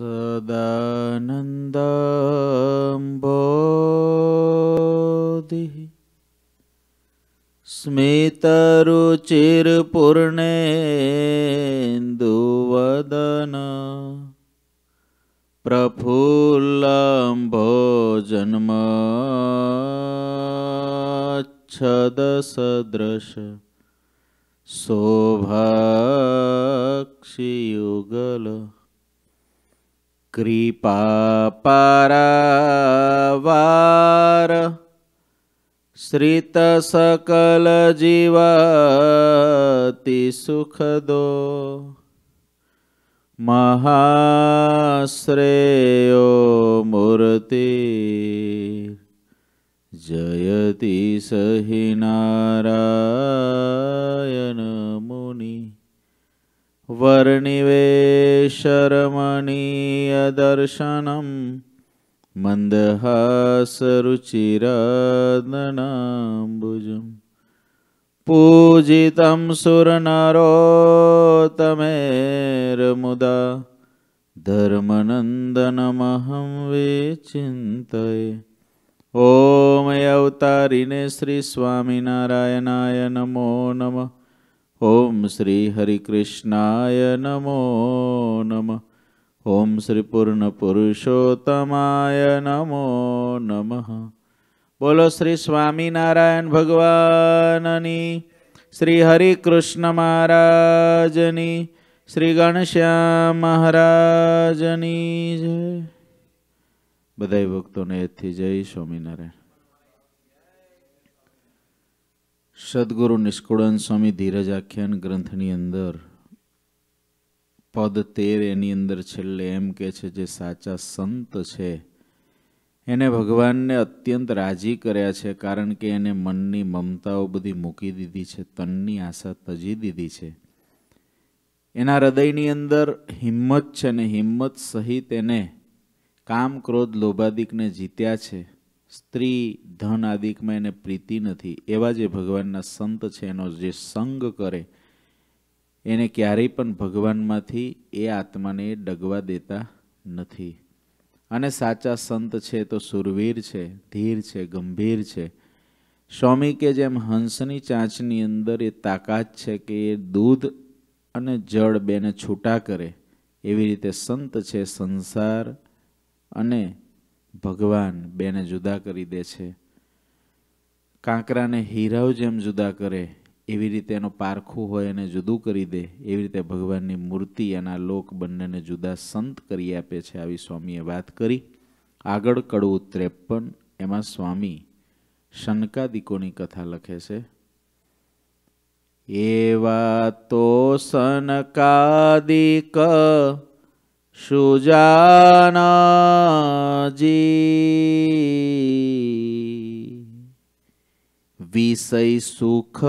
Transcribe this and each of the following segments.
सदानन्दम्बोधिः। स्मितरुचिर्पूर्णेन्दुवदन। प्रफुल्लम्भोजन्मच्छदसदृश ितसकलजीवतिसुखदो महाश्रेयो मूर्ति जयति स हि नारायणमुनि वर्णिवेशरमणीयदर्शनम् मन्दहासरुचिरम्बुजं पूजितं सुरनरोतमेर्मुदा धर्मनन्दनमहं विचिन्तये। ॐ अवतारिणे श्रीस्वामिनारायणाय नमो नमः। ॐ श्रीहरिकृष्णाय नमो नमः। ઓમ શ્રી પૂર્ણ પુરુષોત્તમાય નમો નમઃ. બોલો શ્રી સ્વામિનારાયણ ભગવાનની, શ્રી હરિકૃષ્ણ મહારાજની, શ્રી ઘનશ્યામ મહારાજની જય. બધા ભક્તોને એથી જય સ્વામિનારાયણ. સદગુરુ નિષ્કુળન સ્વામી ધીરજ આખ્યાન ગ્રંથની અંદર પદ તેર એની અંદર છેલ્લે એમ કે છે જે સાચા સંત છે. એને ભગવાનને અત્યંત રાજી કર્યા છે કારણ કે એને મનની મમતાઓ બધી મૂકી દીધી છે, તનની આશા તજી દીધી છે. એના હૃદયની અંદર હિંમત છે ને હિંમત સહિત એને કામ ક્રોધ લોભાદિકને જીત્યા છે. સ્ત્રી ધન આદિકમાં એને પ્રીતિ નથી. એવા જે ભગવાનના સંત છે, એનો જે સંગ કરે એને ક્યારેય પણ ભગવાનમાંથી એ આત્માને ડગવા દેતા નથી. અને સાચા સંત છે તો સુરવીર છે, ધીર છે, ગંભીર છે. સ્વામી કે જેમ હંસની ચાંચની અંદર એ તાકાત છે કે એ દૂધ અને જળ બેને છૂટા કરે, એવી રીતે સંત છે સંસાર અને ભગવાન બેને જુદા કરી દે છે. કાંકરાને હીરાઓ જેમ જુદા કરે એવી રીતે એનું પારખું હોય એને જુદું કરી દે, એવી રીતે ભગવાનની મૂર્તિ એના લોક બંનેને જુદા સંત કરી આપે છે આવી સ્વામીએ વાત કરી. આગળ કડવું ત્રેપન, એમાં સ્વામી શનકાદિકોની કથા લખે છે. એવા તો સનકાદિક સુજાનજી, વિષય સુખ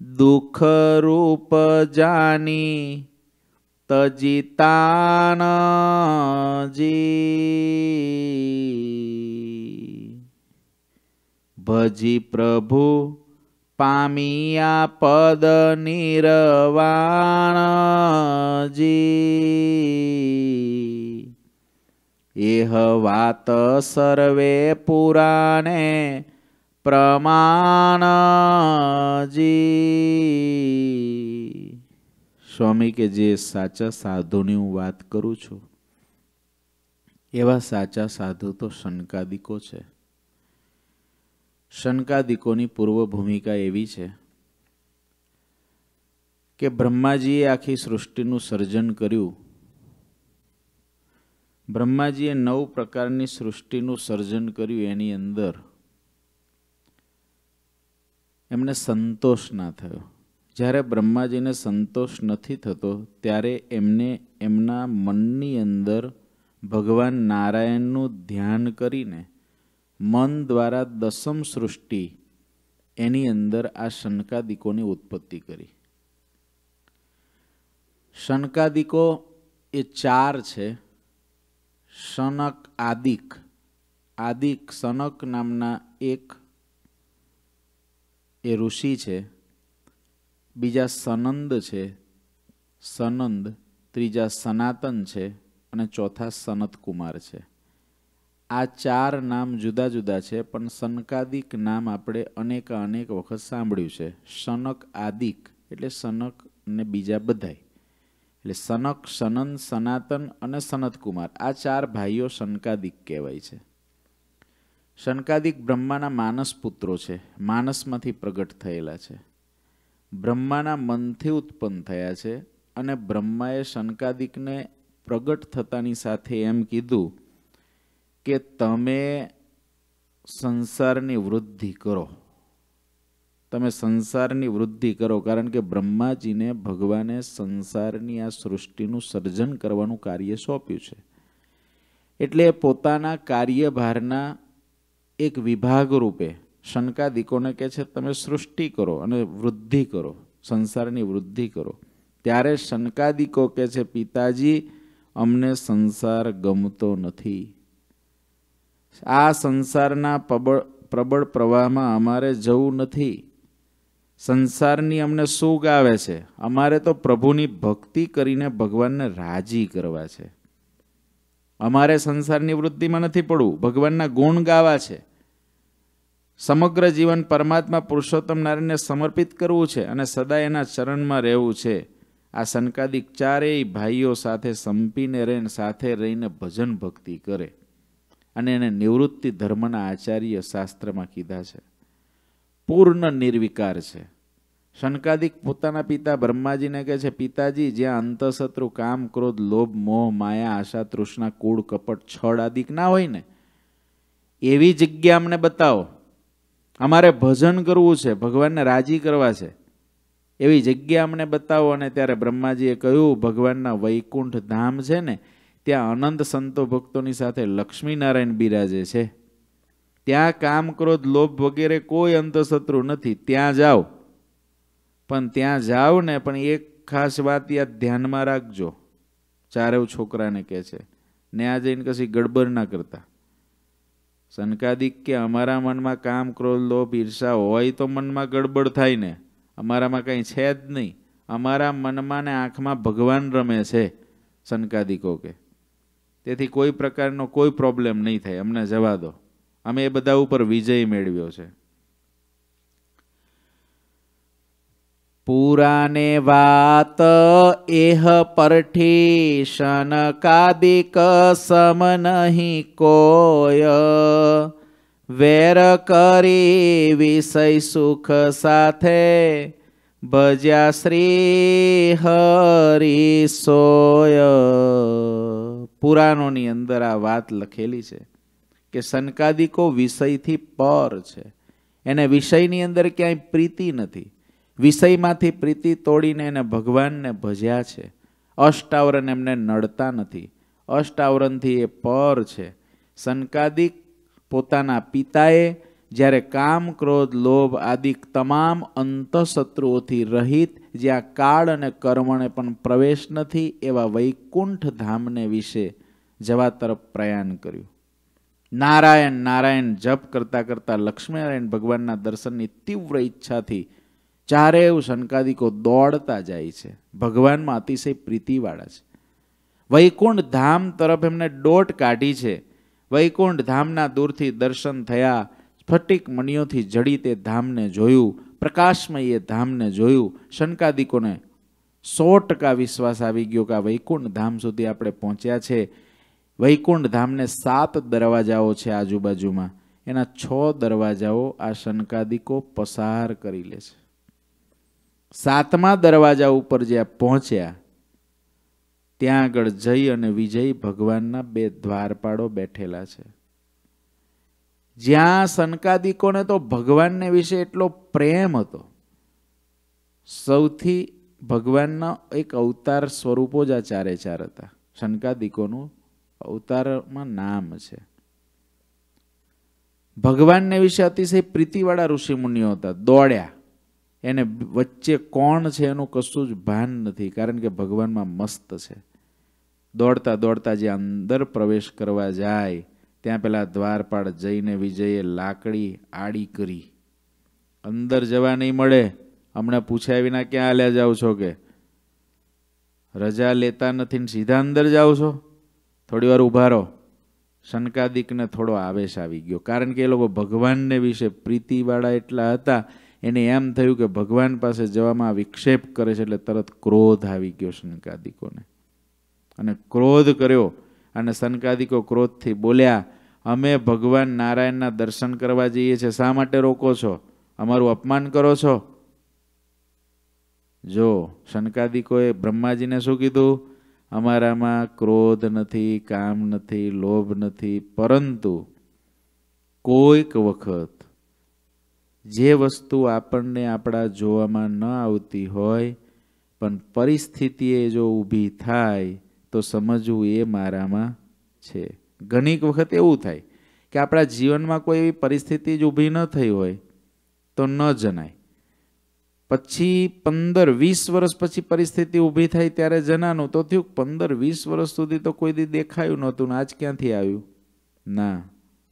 દુઃખ રૂપ જાની તજીતાનજી ભજી પ્રભુ પામિયા પદ નિર્વાણજી એહ વાત સર્વે પુરાણે પ્રમાણજી સ્વામી કે જે સાચા સાધુની હું વાત કરું છું, એવા સાચા સાધુ તો શનકાદિકો છે. શનકાદિકોની પૂર્વ ભૂમિકા એવી છે કે બ્રહ્માજીએ આખી સૃષ્ટિનું સર્જન કર્યું. બ્રહ્માજીએ નવ પ્રકારની સૃષ્ટિનું સર્જન કર્યું એની અંદર એમને સંતોષ ના થયો. જ્યારે બ્રહ્માજીને સંતોષ નથી થતો, ત્યારે એમને એમના મનની અંદર ભગવાન નારાયણનું ધ્યાન કરીને મન દ્વારા દસમ સૃષ્ટિ એની અંદર આ શંકાદિકોની ઉત્પત્તિ કરી. શંકાદિકો એ ચાર છે. શનક આદિક. આદિક સનક નામના એક એ ઋષિ છે, બીજા સનંદ છે, સનંદ, ત્રીજા સનાતન છે અને ચોથા સનત કુમાર છે. આ ચાર નામ જુદા જુદા છે, પણ સનકાદિક નામ આપણે અનેક અનેક વખત સાંભળ્યું છે. સનક આદિક એટલે સનક ને બીજા બધાય. એટલે સનક સનન સનાતન અને સનતકુમાર. આ ચાર ભાઈઓ સનકાદિક કહેવાય છે. શનકાદિક બ્રહ્માના માનસ પુત્રો છે. માનસમાંથી પ્રગટ થયેલા છે. બ્રહ્માના મનથી ઉત્પન્ન થયા છે અને બ્રહ્માએ શનકાદિકને પ્રગટ થતાની સાથે એમ કીધું કે તમે સંસારની વૃદ્ધિ કરો. તમે સંસારની વૃદ્ધિ કરો કારણ કે બ્રહ્માજીને ભગવાને સંસારની આ સૃષ્ટિનું સર્જન કરવાનું કાર્ય સોંપ્યું છે. એટલે પોતાના કાર્યભારના એક વિભાગ રૂપે શંકાદિકોને કહે છે, તમે સૃષ્ટિ કરો અને વૃદ્ધિ કરો, સંસારની વૃદ્ધિ કરો. ત્યારે શંકાદિકો કહે છે, પિતાજી, અમને સંસાર ગમતો નથી. આ સંસારના પ્રબળ પ્રબળ પ્રવાહમાં અમારે જવું નથી. સંસારની અમને શું ગાવે છે. અમારે તો પ્રભુની ભક્તિ કરીને ભગવાનને રાજી કરવા છે. અમારે સંસારની વૃદ્ધિમાં નથી પડવું. ભગવાનના ગુણ ગાવા છે. સમગ્ર જીવન પરમાત્મા પુરુષોત્તમ નારાયણને સમર્પિત કરવું છે અને સદા એના ચરણમાં રહેવું છે. આ સંકાદિક ચારેય ભાઈઓ સાથે સંપીને રહીને, સાથે રહીને ભજન ભક્તિ કરે અને એને નિવૃત્તિ ધર્મના આચાર્ય શાસ્ત્રમાં કીધા છે. પૂર્ણ નિર્વિકાર છે. શનકાદિક પોતાના પિતા બ્રહ્માજીને કહે છે, પિતાજી, જ્યાં અંતઃશત્રુ, કામ, ક્રોધ, લોભ, મોહ, માયા, આશા, તૃષ્ણા, કૂળ, કપટ, છળ આદિક ના હોય ને, એવી જગ્યા અમને બતાવો અમારે ભજન કરવું છે, ભગવાનને રાજી કરવા છે. એવી જગ્યા અમને બતાવો અને ત્યારે બ્રહ્માજીએ કહ્યું, ભગવાનના વૈકુંઠ ધામ છે ને, ત્યાં અનંત સંતો ભક્તોની સાથે લક્ષ્મીનારાયણ બિરાજે છે. ત્યાં કામ ક્રોધ, લોભ વગેરે કોઈ અંતશત્રુ નથી, ત્યાં જાઓ. પણ ત્યાં જાઓ ને, પણ એક ખાસ વાત યાદ ધ્યાનમાં રાખજો. ચારેવ છોકરાને કહે છે. ને આ જઈને કશી ગડબડ ના કરતા. સનકાદિક કે અમારા મનમાં કામ ક્રોધ, લોભ, ઈર્ષા હોય તો મનમાં ગડબડ થાય ને. અમારામાં કંઈ છે જ નહીં. અમારા મનમાં ને આંખમાં ભગવાન રમે છે, શંકાદિકો કે. તેથી કોઈ પ્રકારનો કોઈ પ્રોબ્લેમ નહીં થાય. અમને જવા દો. અમે એ બધા ઉપર વિજય મેળવ્યો છે. પુરાને વાત એહ પરઠી શનકાદિક સમ નહીં કોય વેર કરી વિષય સુખ સાથે ભજ્યા શ્રી હરી સોય. પુરાણોની અંદર આ વાત લખેલી છે કે સનકાદિકો વિષયથી પર છે. એને વિષયની અંદર ક્યાંય પ્રીતિ નથી. વિષયમાંથી પ્રીતિ તોડીને એને ભગવાનને ભજ્યા છે. અષ્ટાવરણ એમને નડતા નથી. અષ્ટાવરણથી એ પર છે. સંકાદિક પોતાના પિતાએ જ્યારે કામ, ક્રોધ, લોભ આદિ તમામ અંતઃશત્રુઓથી રહિત જ્યાં કાળ અને કર્મણે પણ પ્રવેશ નથી, એવા વૈકુંઠ ધામને વિશે જવા તરફ પ્રયાણ કર્યું. નારાયણ નારાયણ જપ કરતાં કરતાં લક્ષ્મીનારાયણ ભગવાનના દર્શનની તીવ્ર ઈચ્છાથી ચારેય શનકાદિકો દોડતા જાય છે. ભગવાનમાં અતિશય પ્રીતિવાળા છે. વૈકુંઠ ધામ તરફ એમને દોટ કાઢી છે. વૈકુંઠ ધામના દૂરથી દર્શન થયા. સ્ફટિક મણિયોથી જડી તે ધામને જોયું. પ્રકાશમય એ ધામને જોયું. શનકાદિકોને સો ટકા વિશ્વાસ આવી ગયો કે આ વૈકુંઠ ધામ સુધી આપણે પહોંચ્યા છે. વૈકુંઠ ધામને સાત દરવાજાઓ છે આજુબાજુમાં. એના છ દરવાજાઓ આ શનકાદિકો પસાર કરી લે છે. સાતમા દરવાજા ઉપર જ્યાં પહોંચ્યા, ત્યાં આગળ જય અને વિજય ભગવાનના બે દ્વારપાળો બેઠેલા છે. જ્યાં સનકાદિકોને તો ભગવાનને વિશે એટલો પ્રેમ હતો. સૌથી ભગવાનના એક અવતાર સ્વરૂપો જ આ ચારે ચાર હતા. શનકાદિકોનું અવતારમાં નામ છે. ભગવાનને વિશે અતિશય પ્રીતિવાળા ઋષિમુનિઓ હતા. દોડ્યા. એને વચ્ચે કોણ છે એનું કશું જ ભાન નથી, કારણ કે ભગવાનમાં મસ્ત છે. દોડતા દોડતા જે અંદર પ્રવેશ કરવા જાય, ત્યાં પેલા દ્વારપાળ જઈને વિજયે લાકડી આડી કરી. અંદર જવા નહીં મળે. હમણાં પૂછ્યા વિના ક્યાં હાલ્યા જાઓ છો કે? રજા લેતા નથી ને સીધા અંદર જાઓ છો? થોડી વાર ઊભા રહો. શંકાદિકને થોડો આવેશ આવી ગયો, કારણ કે એ લોકો ભગવાનને વિશે પ્રીતિવાળા એટલા હતા એને એમ થયું કે ભગવાન પાસે જવામાં વિક્ષેપ કરે છે એટલે તરત ક્રોધ આવી ગયો શનકાદિકોને અને ક્રોધ કર્યો અને શનકાદિકો ક્રોધથી બોલ્યા, અમે ભગવાન નારાયણના દર્શન કરવા જઈએ છીએ. શા માટે રોકો છો? અમારું અપમાન કરો છો? જો શનકાદિકોએ બ્રહ્માજીને શું કીધું? અમારામાં ક્રોધ નથી, કામ નથી, લોભ નથી, પરંતુ કોઈક વખત જે વસ્તુ આપણને આપણા જોવામાં ન આવતી હોય, પણ પરિસ્થિતિએ જો ઊભી થાય, તો સમજવું એ મારામાં છે. ઘણીક વખત એવું થાય કે આપણા જીવનમાં કોઈ એવી પરિસ્થિતિ જ ઊભી ન થઈ હોય, તો ન જણાય. પછી પંદર વીસ વર્ષ પછી પરિસ્થિતિ ઊભી થાય ત્યારે જનાનું તો થયું પંદર વીસ વર્ષ સુધી તો કોઈ દી દેખાયું નહોતું આજ ક્યાંથી આવ્યું? ના,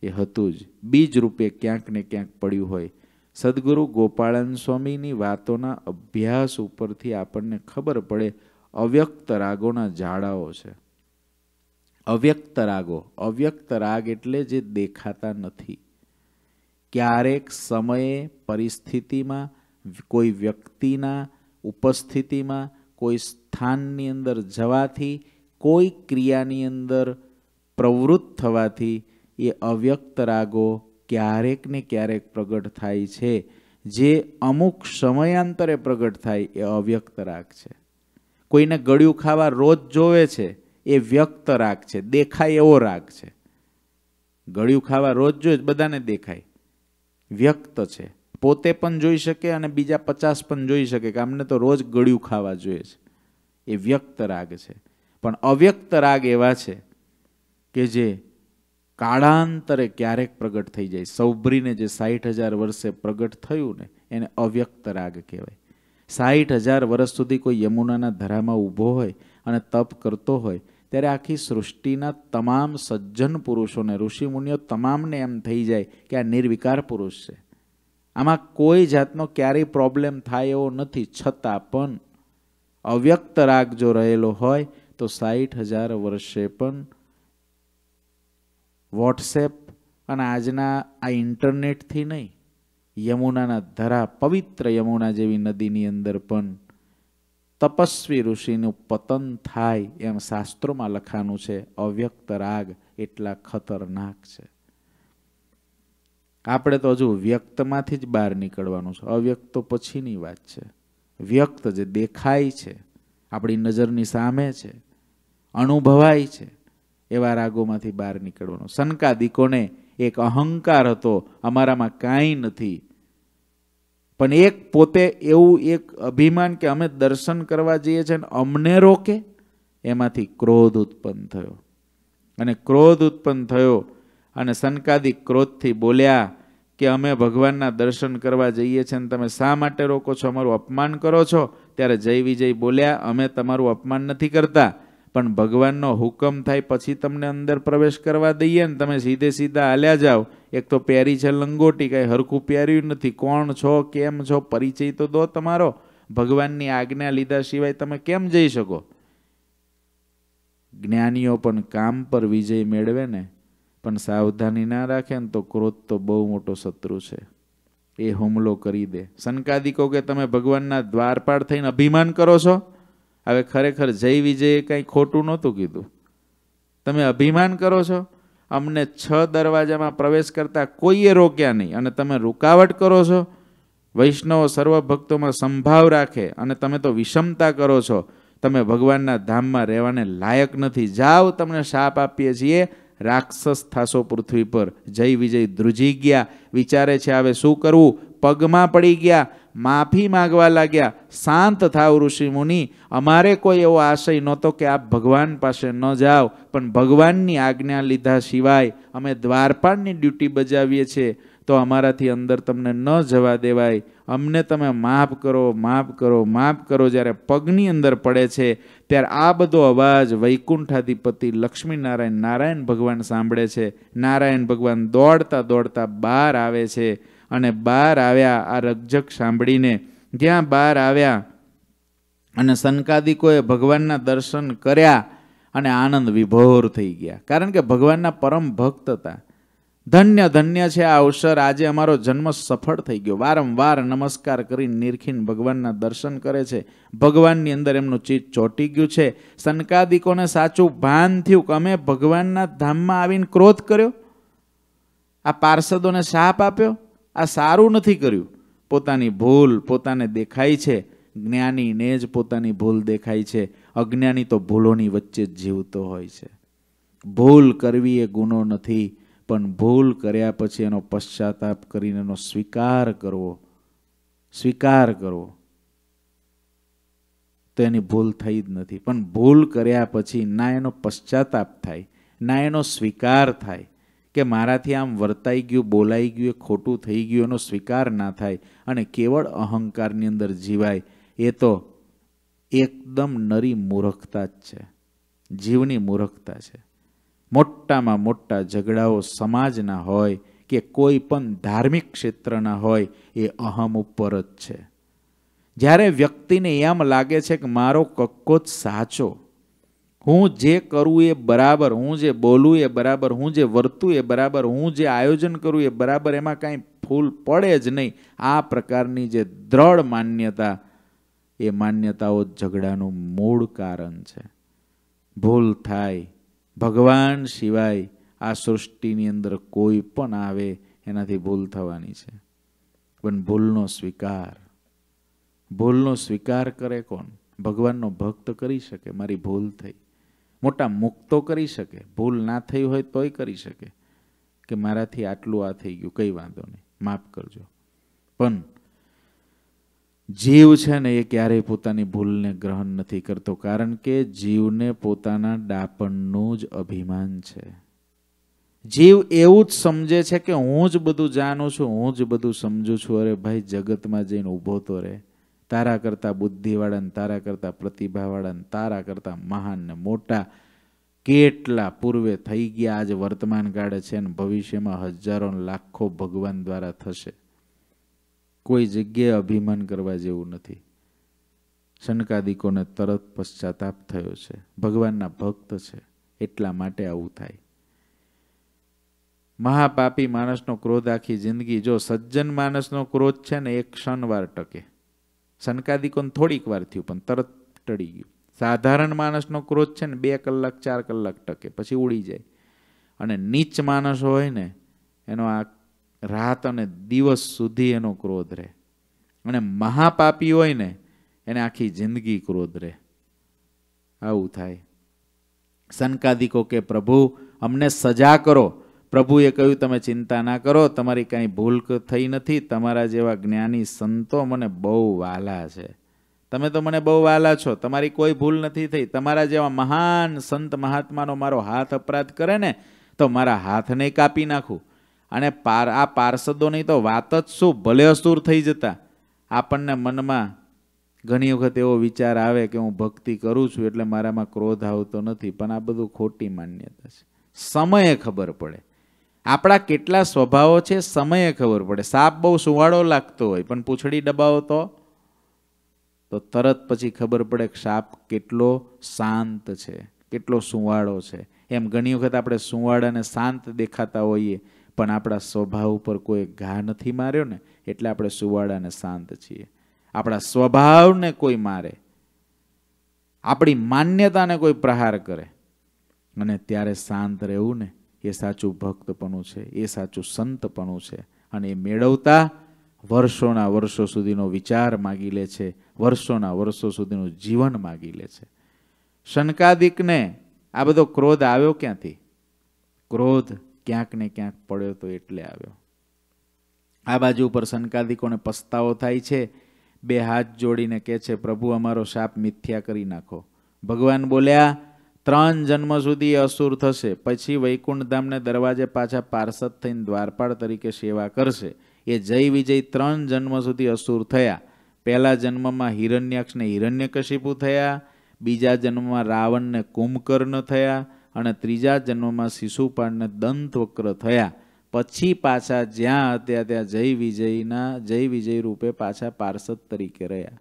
એ હતું જ. બીજ રૂપે ક્યાંક ને ક્યાંક પડ્યું હોય. સદગુરુ ગોપાળન સ્વામીની વાતોના અભ્યાસ ઉપરથી આપણને ખબર પડે અવ્યક્ત રાગોના જાડાઓ છે. અવ્યક્ત રાગો, અવ્યક્ત રાગ એટલે જે દેખાતા નથી. ક્યારેક સમયે, પરિસ્થિતિમાં, કોઈ વ્યક્તિના ઉપસ્થિતિમાં, કોઈ સ્થાનની અંદર જવાથી, કોઈ ક્રિયાની અંદર પ્રવૃત્ત થવાથી એ અવ્યક્ત રાગો ક્યારેક ને ક્યારેક પ્રગટ થાય છે, જે અમુક સમયાંતરે પ્રગટ થાય એ અવ્યક્ત રાગ છે. કોઈને ગળ્યું ખાવા રોજ જોવે છે, એ વ્યક્ત રાગ છે, દેખાય એવો રાગ છે. ગળ્યું ખાવા રોજ જોઈએ બધાને દેખાય. વ્યક્ત છે. પોતે પણ જોઈ શકે અને બીજા પચાસ પણ જોઈ શકે કે અમને તો રોજ ગળ્યું ખાવા જોઈએ છે. એ વ્યક્ત રાગ છે. પણ અવ્યક્ત રાગ એવા છે કે જે કાળાંતરે ક્યારેક પ્રગટ થઈ જાય. સૌભરીને જે સાઠ હજાર વર્ષે પ્રગટ થયું ને, એને અવ્યક્ત રાગ કહેવાય. સાઠ હજાર વર્ષ સુધી કોઈ યમુનાના ધરામાં ઊભો હોય અને તપ કરતો હોય, ત્યારે આખી સૃષ્ટિના તમામ સજ્જન પુરુષોને ઋષિમુનિઓ તમામને એમ થઈ જાય કે આ નિર્વિકાર પુરુષ છે. આમાં કોઈ જાતનો ક્યારેય પ્રોબ્લેમ થાય એવો નથી, છતાં પણ અવ્યક્ત રાગ જો રહેલો હોય, તો સાઠ હજાર વર્ષે પણ વોટ્સએપ અને આજના આ ઇન્ટરનેટથી નહીં, યમુનાના ધરા, પવિત્ર યમુના જેવી નદીની અંદર પણ તપસ્વી ઋષિનું પતન થાય એમ શાસ્ત્રોમાં લખાનું છે, અવ્યક્ત રાગ એટલા ખતરનાક છે. આપણે તો હજુ વ્યક્તમાંથી જ બહાર નીકળવાનું છે. અવ્યક્ત તો પછીની વાત છે. વ્યક્ત જે દેખાય છે, આપણી નજરની સામે છે, અનુભવાય છે. એવા રાગોમાંથી બહાર નીકળવાનું. સનકાદિકોને એક અહંકાર હતો, અમારામાં કાંઈ નથી. પણ એક પોતે એવું એક અભિમાન કે અમે દર્શન કરવા જઈએ છીએ અમને રોકે, એમાંથી ક્રોધ ઉત્પન્ન થયો. અને ક્રોધ ઉત્પન્ન થયો અને સનકાદિક ક્રોધથી બોલ્યા કે અમે ભગવાનના દર્શન કરવા જઈએ છીએ અને તમે શા માટે રોકો છો? અમારું અપમાન કરો છો? ત્યારે જય વિજય બોલ્યા, અમે તમારું અપમાન નથી કરતા. પણ ભગવાનનો હુકમ થાય પછી તમને અંદર પ્રવેશ કરવા દઈએ ને તમે સીધે સીધા હાલ્યા જાઓ. એક તો પહેરી છે લંગોટી, કાંઈ હરખું પહેર્યું નથી. કોણ છો, કેમ છો, પરિચય તો દો તમારો. ભગવાનની આજ્ઞા લીધા સિવાય તમે કેમ જઈ શકો? જ્ઞાનીઓ પણ કામ પર વિજય મેળવે ને, પણ સાવધાની ના રાખે ને તો ક્રોધ તો બહુ મોટો શત્રુ છે. એ હુમલો કરી દે. શંકાદિકો કે તમે ભગવાનના દ્વારપાળ થઈને અભિમાન કરો છો? હવે ખરેખર જય વિજયે કંઈ ખોટું નહોતું કીધું. તમે અભિમાન કરો છો? અમને છ દરવાજામાં પ્રવેશ કરતા કોઈએ રોક્યા નહીં. અને તમે રૂકાવટ કરો છો? વૈષ્ણવો સર્વ ભક્તોમાં સંભાવ રાખે અને તમે તો વિષમતા કરો છો. તમે ભગવાનના ધામમાં રહેવાને લાયક નથી. જાઓ, તમને શાપ આપીએ છીએ. રાક્ષસ થાસો પૃથ્વી પર. જય વિજય ધ્રુજી ગયા. વિચારે છે, હવે શું કરવું? પગમાં પડી ગયા. માફી માગવા લાગ્યા. શાંત થાવ ઋષિ મુનિ. અમારે કોઈ એવો આશય નહોતો કે આપ ભગવાન પાસે ન જાઓ. પણ ભગવાનની આજ્ઞા લીધા સિવાય અમે દ્વારપાળની ડ્યુટી બજાવીએ છીએ તો અમારાથી અંદર તમને ન જવા દેવાય. અમને તમે માફ કરો માફ કરો માફ કરો. જ્યારે પગની અંદર પડે છે, ત્યારે આ બધો અવાજ વૈકુંઠાધિપતિ લક્ષ્મીનારાયણ, નારાયણ ભગવાન સાંભળે છે. નારાયણ ભગવાન દોડતા દોડતા બહાર આવે છે. અને બહાર આવ્યા આ રગજગ સાંભળીને. જ્યાં બહાર આવ્યા અને સનકાદિકોએ ભગવાનના દર્શન કર્યા અને આનંદ વિભોર થઈ ગયા. કારણ કે ભગવાનના પરમ ભક્ત હતા. ધન્ય ધન્ય છે આ અવસર. આજે અમારો જન્મ સફળ થઈ ગયો. વારંવાર નમસ્કાર કરી નિરખીન ભગવાનના દર્શન કરે છે. ભગવાનની અંદર એમનું ચિત્ત ચોંટી ગયું છે. સનકાદિકોને સાચું ભાન થયું કે અમે ભગવાનના ધામમાં આવીને ક્રોધ કર્યો? આ પાર્ષદોને શાપ આપ્યો? આ સારું નથી કર્યું. પોતાની ભૂલ પોતાને દેખાય છે. જ્ઞાનીને જ પોતાની ભૂલ દેખાય છે. અજ્ઞાની તો ભૂલોની વચ્ચે જ જીવતો હોય છે. ભૂલ કરવી એ ગુનો નથી, પણ ભૂલ કર્યા પછી એનો પશ્ચાતાપ કરીને એનો સ્વીકાર કરવો. સ્વીકાર કરવો. તો એની ભૂલ થઈ જ નથી. પણ ભૂલ કર્યા પછી ના એનો પશ્ચાતાપ થાય, ના એનો સ્વીકાર થાય. કે મારાથી આમ વર્તાઈ ગયું, બોલાઈ ગયું, એ ખોટું થઈ ગયું એનો સ્વીકાર ના થાય અને કેવળ અહંકારની અંદર જીવાય, એ તો એકદમ નરી મૂર્ખતા જ છે. જીવની મૂર્ખતા છે. મોટામાં મોટા ઝઘડાઓ સમાજના હોય કે કોઈ પણ ધાર્મિક ક્ષેત્રના હોય, એ અહમ ઉપર જ છે. જ્યારે વ્યક્તિને એમ લાગે છે કે મારો કક્કો જ સાચો હું જે કરું એ બરાબર, હું જે બોલું એ બરાબર, હું જે વર્તું એ બરાબર, હું જે આયોજન કરું એ બરાબર, એમાં કાંઈ ફૂલ પડે જ નહીં. આ પ્રકારની જે દ્રઢ માન્યતા એ માન્યતાઓ ઝઘડાનું મૂળ કારણ છે. ભૂલ થાય, ભગવાન સિવાય આ સૃષ્ટિની અંદર કોઈ પણ આવે એનાથી ભૂલ થવાની છે. પણ ભૂલનો સ્વીકાર ભૂલનો સ્વીકાર કરે કોણ? ભગવાનનો ભક્ત કરી શકે, મારી ભૂલ થઈ. મોટા મુક્તો કરી શકે, ભૂલ ના થઈ હોય તોય કરી શકે, કે મારાથી આટલું આ થઈ ગયું, કંઈ વાંધો નહીં, માફ કરજો. પણ જીવ છે ને એ ક્યારેય પોતાની ભૂલને ગ્રહણ નથી કરતો, કારણ કે જીવને પોતાના ડાપણનું જ અભિમાન છે. જીવ એવું જ સમજે છે કે હું જ બધું જાણું છું, હું જ બધું સમજુ છું, અરે ભાઈ, જગતમાં જઈને ઊભો તો રહે. તારા કરતાં બુદ્ધિવાળાને તારા કરતાં પ્રતિભાવાળાને તારા કરતાં મહાન ને મોટા કેટલા પૂર્વે થઈ ગયા આજ વર્તમાન કાળે છે ને ભવિષ્યમાં હજારો લાખો ભગવાન દ્વારા થશે. કોઈ જગ્યાએ અભિમાન કરવા જેવું નથી. શનકાદિકોને તરત પશ્ચાતાપ થયો છે. ભગવાનના ભક્ત છે. એટલા માટે આવું થાય. મહાપાપી માણસનો ક્રોધ આખી જિંદગી. જો સજ્જન માણસનો ક્રોધ છે ને, એક ક્ષણવાર ટકે. શનકાદિકોને થોડીક વાર થયું, પણ તરત ટળી ગયું. સાધારણ માણસનો ક્રોધ છે ને, બે કલાક, ચાર કલાક ટકે, પછી ઉડી જાય. અને નીચ માણસ હોય ને, એનો આ રાત અને દિવસ સુધી એનો ક્રોધ રહે. અને મહાપાપી હોય ને, એને આખી જિંદગી ક્રોધ રહે. આવું થાય. સનકાદિકો કે, પ્રભુ, અમને સજા કરો પ્રભુએ કહ્યું, તમે ચિંતા ના કરો, તમારી કાંઈ ભૂલ થઈ નથી. તમારા જેવા જ્ઞાની સંતો મને બહુ વાલા છે. તમે તો મને બહુ વાલા છો. તમારી કોઈ ભૂલ નથી થઈ. તમારા જેવા મહાન સંત મહાત્માનો મારો હાથ અપરાધ કરે ને, તો મારા હાથને કાપી નાખું. અને પાર, આ પાર્ષદોની તો વાત જ શું? ભલે અસુર થઈ જતા. આપણને મનમાં ઘણી વખત એવો વિચાર આવે કે હું ભક્તિ કરું છું એટલે મારામાં ક્રોધ આવતો નથી, પણ આ બધું ખોટી માન્યતા છે. સમયે ખબર પડે. આપણા કેટલા સ્વભાવો છે સમયે ખબર પડે. સાપ બહુ સુવાળો લાગતો હોય, પણ પૂંછડી દબાવો તો તો તરત પછી ખબર પડે કે સાપ કેટલો શાંત છે, કેટલો સુવાળો છે. એમ ઘણી વખત આપણે સુવાળ અને શાંત દેખાતા હોઈએ, પણ આપણા સ્વભાવ ઉપર કોઈ ઘા નથી માર્યો ને, એટલે આપણે સુવાળાને શાંત છીએ. આપણા સ્વભાવને કોઈ મારે. આપણી માન્યતાને કોઈ પ્રહાર કરે. અને ત્યારે શાંત રહેવું ને એ સાચું ભક્તપણું છે, એ સાચું સંતપણું છે. અને એ મેળવતા વર્ષોના વર્ષો સુધીનો વિચાર માગી લે છે, વર્ષોના વર્ષો સુધીનું જીવન માગી લે છે. શનકાદિકને આ બધો ક્રોધ આવ્યો ક્યાંથી? ક્રોધ ક્યાંક ને ક્યાંક પડ્યો તો એટલે આવ્યો. આ બાજુ ઉપર શનકાદિકોને પસ્તાવો થાય છે, બે હાથ જોડીને કહે છે, પ્રભુ, અમારો શાપ મિથ્યા કરી નાખો. ભગવાન બોલ્યા ત્રણ જન્મ સુધી અસુર થશે, પછી વૈકુંઠધામને દરવાજે પાછા પાર્ષદ થઈને દ્વારપાળ તરીકે સેવા કરશે. એ જય વિજય ત્રણ જન્મ સુધી અસુર થયા. પહેલા જન્મમાં હિરણ્યક્ષને હિરણ્યકશિપુ થયા, બીજા જન્મમાં રાવણને કુંભકર્ણ થયા અને ત્રીજા જન્મમાં શિશુપાળને દંતવક્ર થયા. પછી પાછા જ્યાં હતા ત્યાં જય વિજયના, જય વિજય રૂપે પાછા પાર્ષદ તરીકે રહ્યા.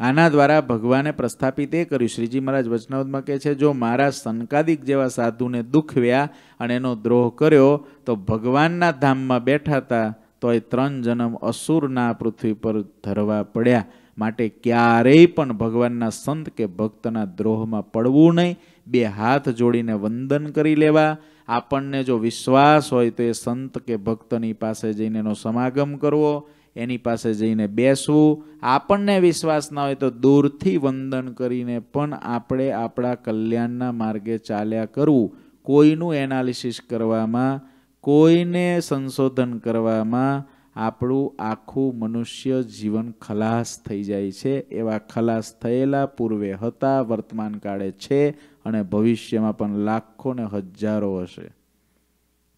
આના દ્વારા ભગવાને પ્રસ્થાપિત એ કર્યું. શ્રીજી મહારાજ વચનાવતમાં કહે છે, જો મારા સંકાદિક જેવા સાધુને દુખવ્યા અને એનો દ્રોહ કર્યો, તો ભગવાનના ધામમાં બેઠા હતા તો એ ત્રણ જન્મ અસુરના પૃથ્વી પર ધરવા પડ્યા. માટે ક્યારેય પણ ભગવાનના સંત કે ભક્તના દ્રોહમાં પડવું નહીં. બે હાથ જોડીને વંદન કરી લેવા. આપણને જો વિશ્વાસ હોય તો એ સંત કે ભક્તની પાસે જઈને એનો સમાગમ કરવો. એની પાસે જઈને બેસવું. આપણને વિશ્વાસ ના હોય તો દૂરથી વંદન કરીને પણ આપણે આપણા કલ્યાણના માર્ગે ચાલ્યા કરવું. કોઈનું એનાલિસિસ કરવામાં, કોઈને સંશોધન કરવામાં આપણું આખું મનુષ્ય જીવન ખલાસ થઈ જાય છે. એવા ખલાસ થયેલા પૂર્વે હતા, વર્તમાન કાળે છે અને ભવિષ્યમાં પણ લાખો ને હજારો હશે.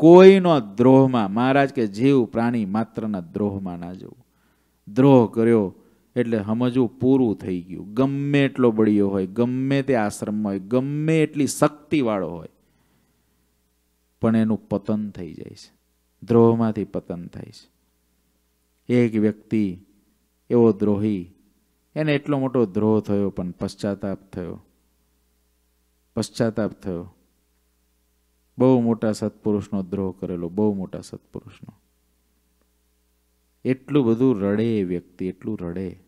કોઈનો દ્રોહમાં, મહારાજ કે જીવ પ્રાણી માત્રના દ્રોહમાં ના જવું. દ્રોહ કર્યો એટલે સમજવું પૂરું થઈ ગયું. ગમે એટલો બળિયો હોય, ગમે તે આશ્રમમાં હોય, ગમે એટલી શક્તિવાળો હોય, પણ એનું પતન થઈ જાય છે. દ્રોહમાંથી પતન થાય છે. એક વ્યક્તિ એવો દ્રોહી, એને એટલો મોટો દ્રોહ થયો, પણ પશ્ચાતાપ થયો. પશ્ચાતાપ થયો. બહુ મોટા સત્પુરુષનો દ્રોહ કરેલો, બહુ મોટા સત્પુરુષનો. એટલું બધું રડે એ વ્યક્તિ, એટલું રડે.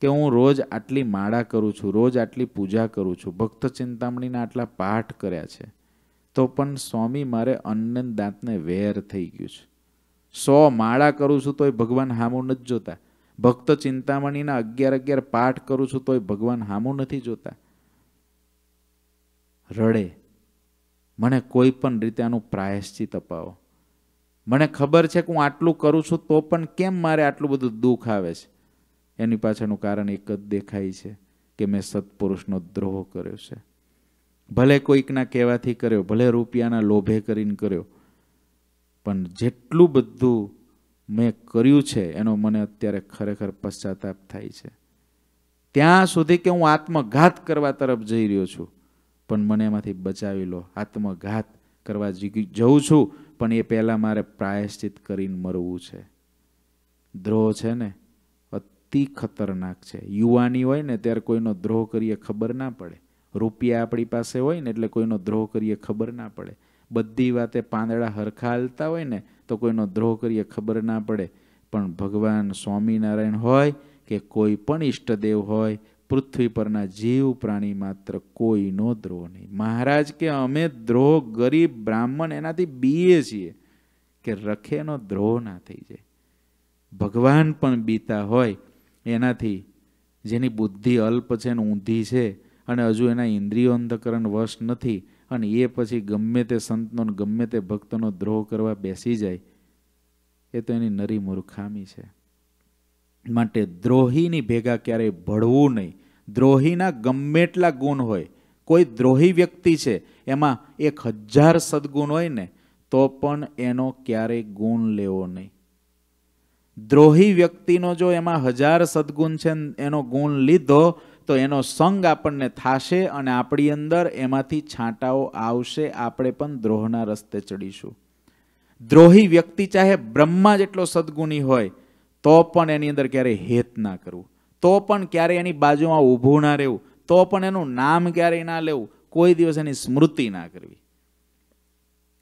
કે હું રોજ આટલી માળા કરું છું, રોજ આટલી પૂજા કરું છું, ભક્ત ચિંતામણીના આટલા પાઠ કર્યા છે, તો પણ સ્વામી મારે અન્ન દાંતને વેર થઈ ગયું છે. સો માળા કરું છું તોય ભગવાન હામું નથી જોતા. ભક્ત ચિંતામણીના અગિયાર અગિયાર પાઠ કરું છું તોય ભગવાન હામું નથી જોતા. રડે. મને કોઈ પણ રીતે આનું પ્રાયશ્ચિત અપાવો. મને ખબર છે કે હું આટલું કરું છું તો પણ કેમ મારે આટલું બધું દુઃખ આવે છે? એની પાછળનું કારણ એક જ દેખાય છે કે મેં સત્પુરુષનો દ્રોહ કર્યો છે. ભલે કોઈકના કહેવાથી કર્યો, ભલે રૂપિયાના લોભે કરીને કર્યો, પણ જેટલું બધું મેં કર્યું છે એનો મને અત્યારે ખરેખર પશ્ચાતાપ થાય છે. ત્યાં સુધી કે હું આત્મઘાત કરવા તરફ જઈ રહ્યો છું પણ મને એમાંથી બચાવી લો. આત્મઘાત કરવા જઉં છું, પણ એ પહેલાં મારે પ્રાયશ્ચિત કરીને મરવું છે. દ્રોહ છે ને, અતિ ખતરનાક છે. યુવાની હોય ને, ત્યારે કોઈનો દ્રોહ કરીએ ખબર ના પડે. રૂપિયા આપણી પાસે હોય ને, એટલે કોઈનો દ્રોહ કરીએ ખબર ના પડે. બધી વાતે પાંદડા હરખા હાલતા હોય ને, તો કોઈનો દ્રોહ કરીએ ખબર ના પડે. પણ ભગવાન સ્વામિનારાયણ હોય કે કોઈ પણ ઈષ્ટદેવ હોય પૃથ્વી પરના જીવ પ્રાણી માત્ર કોઈનો દ્રોહ નહીં. મહારાજ કે અમે દ્રોહ ગરીબ બ્રાહ્મણ એનાથી બીએ છીએ કે રખેનો દ્રોહ ના થઈ જાય. ભગવાન પણ બીતા હોય એનાથી જેની બુદ્ધિ અલ્પ છે ને ઊંધી છે અને હજુ એના ઇન્દ્રિયો અંધકરણ વશ નથી અને એ પછી ગમે તે સંતનો ગમે તે ભક્તનો દ્રોહ કરવા બેસી જાય, એ તો એની નરી મૂર્ખામી છે. માટે દ્રોહીની ભેગા ક્યારેય ભળવું નહીં. દ્રોહીના ગમે એટલા ગુણ હોય, કોઈ દ્રોહી વ્યક્તિ છે, એમાં એક હજાર સદગુણ હોય ને, તો પણ એનો ક્યારેય ગુણ લેવો નહીં. દ્રોહી વ્યક્તિનો જો એમાં હજાર સદગુણ છે એનો ગુણ લીધો, તો એનો સંગ આપણને થાશે અને આપણી અંદર એમાંથી છાંટાઓ આવશે, આપણે પણ દ્રોહના રસ્તે ચડીશું. દ્રોહી વ્યક્તિ ચાહે બ્રહ્મા જેટલો સદગુણી હોય તો પણ એની અંદર ક્યારેય હેત ના કરવું. તો પણ ક્યારેય એની બાજુમાં ઊભું ના રહેવું. તો પણ એનું નામ ક્યારેય ના લેવું. કોઈ દિવસ એની સ્મૃતિ ના કરવી.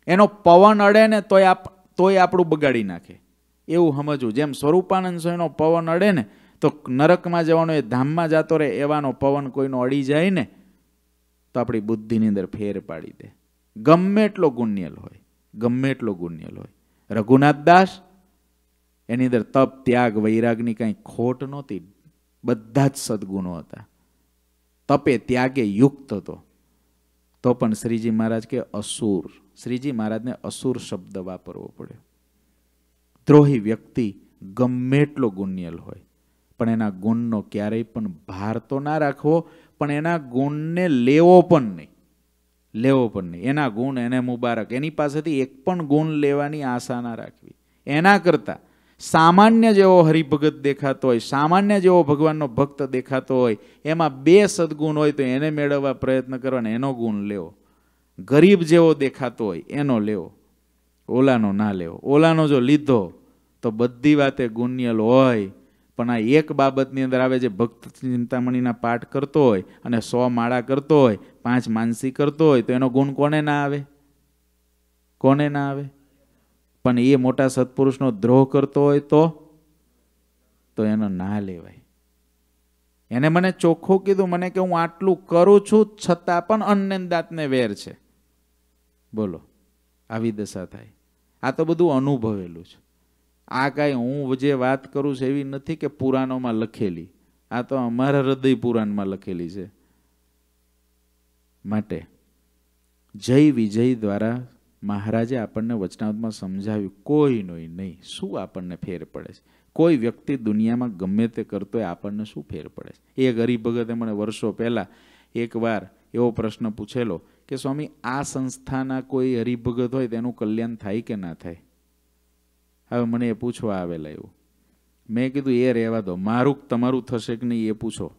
એનો પવન અડે ને તોય આપ, તોય આપણું બગાડી નાખે. એવું સમજવું. જેમ સ્વરૂપાનંદ સ્વામીનો પવન અડે ને, તો નરકમાં જવાનો એ ધામમાં જતો રહે, એવાનો પવન કોઈનો અડી જાય ને, તો આપણી બુદ્ધિની અંદર ફેર પાડી દે. ગમે એટલો ગુણ્યલ હોય, ગમે એટલો ગુણ્યલ હોય. રઘુનાથ દાસ એની અંદર તપ, ત્યાગ, વૈરાગની કાંઈ ખોટ નહોતી. બધા જ સદગુણો હતા. તપે, ત્યાગે, યુક્ત હતો. તો પણ શ્રીજી મહારાજ કે અસુર. શ્રીજી મહારાજને અસુર શબ્દ વાપરવો પડ્યો. દ્રોહી વ્યક્તિ ગમે એટલો ગુણ્યલ હોય. પણ એના ગુણનો ક્યારેય પણ ભાર તો ના રાખવો, પણ એના ગુણને લેવો પણ નહીં. લેવો પણ નહીં. એના ગુણ એને મુબારક. એની પાસેથી એક પણ ગુણ લેવાની આશા ના રાખવી. એના કરતાં સામાન્ય જેવો હરિભગત દેખાતો હોય, સામાન્ય જેવો ભગવાનનો ભક્ત દેખાતો હોય, એમાં બે સદગુણ હોય તો એને મેળવવા પ્રયત્ન કરવાનો એનો ગુણ લેવો. ગરીબ જેવો દેખાતો હોય, એનો લેવો. ઓલાનો ના લેવો. ઓલાનો જો લીધો, તો બધી વાતે ગુણ્યલ હોય. પણ આ એક બાબતની અંદર આવે જે ભક્ત ચિંતામણીના પાઠ કરતો હોય અને સો માળા કરતો હોય, પાંચ માનસી કરતો હોય, તો એનો ગુણ કોને ના આવે? કોને ના આવે? પણ એ મોટા સત્પુરુષનો દ્રોહ કરતો હોય તો તો એનો ના લેવાય. એને મને ચોખ્ખું કીધું, મને કે હું આટલું કરું છું છતાં પણ અન્ન દાંતને વેર છે. બોલો, આવી દશા થાય. આ તો બધું અનુભવેલું છે. આ કાંઈ હું જે વાત કરું છું એવી નથી કે પુરાણોમાં લખેલી. આ તો અમારા હૃદય પુરાણમાં લખેલી છે. માટે જય વિજય દ્વારા મહારાજે આપણને વચનાવતમાં સમજાવ્યું કોઈનો નહીં. શું આપણને ફેર પડે છે? કોઈ વ્યક્તિ દુનિયામાં ગમે તે કરતો હોય, આપણને શું ફેર પડે છે? એ ગરીબ ભગતે મને વર્ષો પહેલાં એકવાર એવો પ્રશ્ન પૂછેલો કે, સ્વામી, આ સંસ્થાના કોઈ હરિભગત હોય, તેનું કલ્યાણ થાય કે ના થાય? હવે મને એ પૂછવા આવેલા એવું. મેં કીધું, એ રહેવા દો. મારું તમારું થશે કે નહીં એ પૂછો.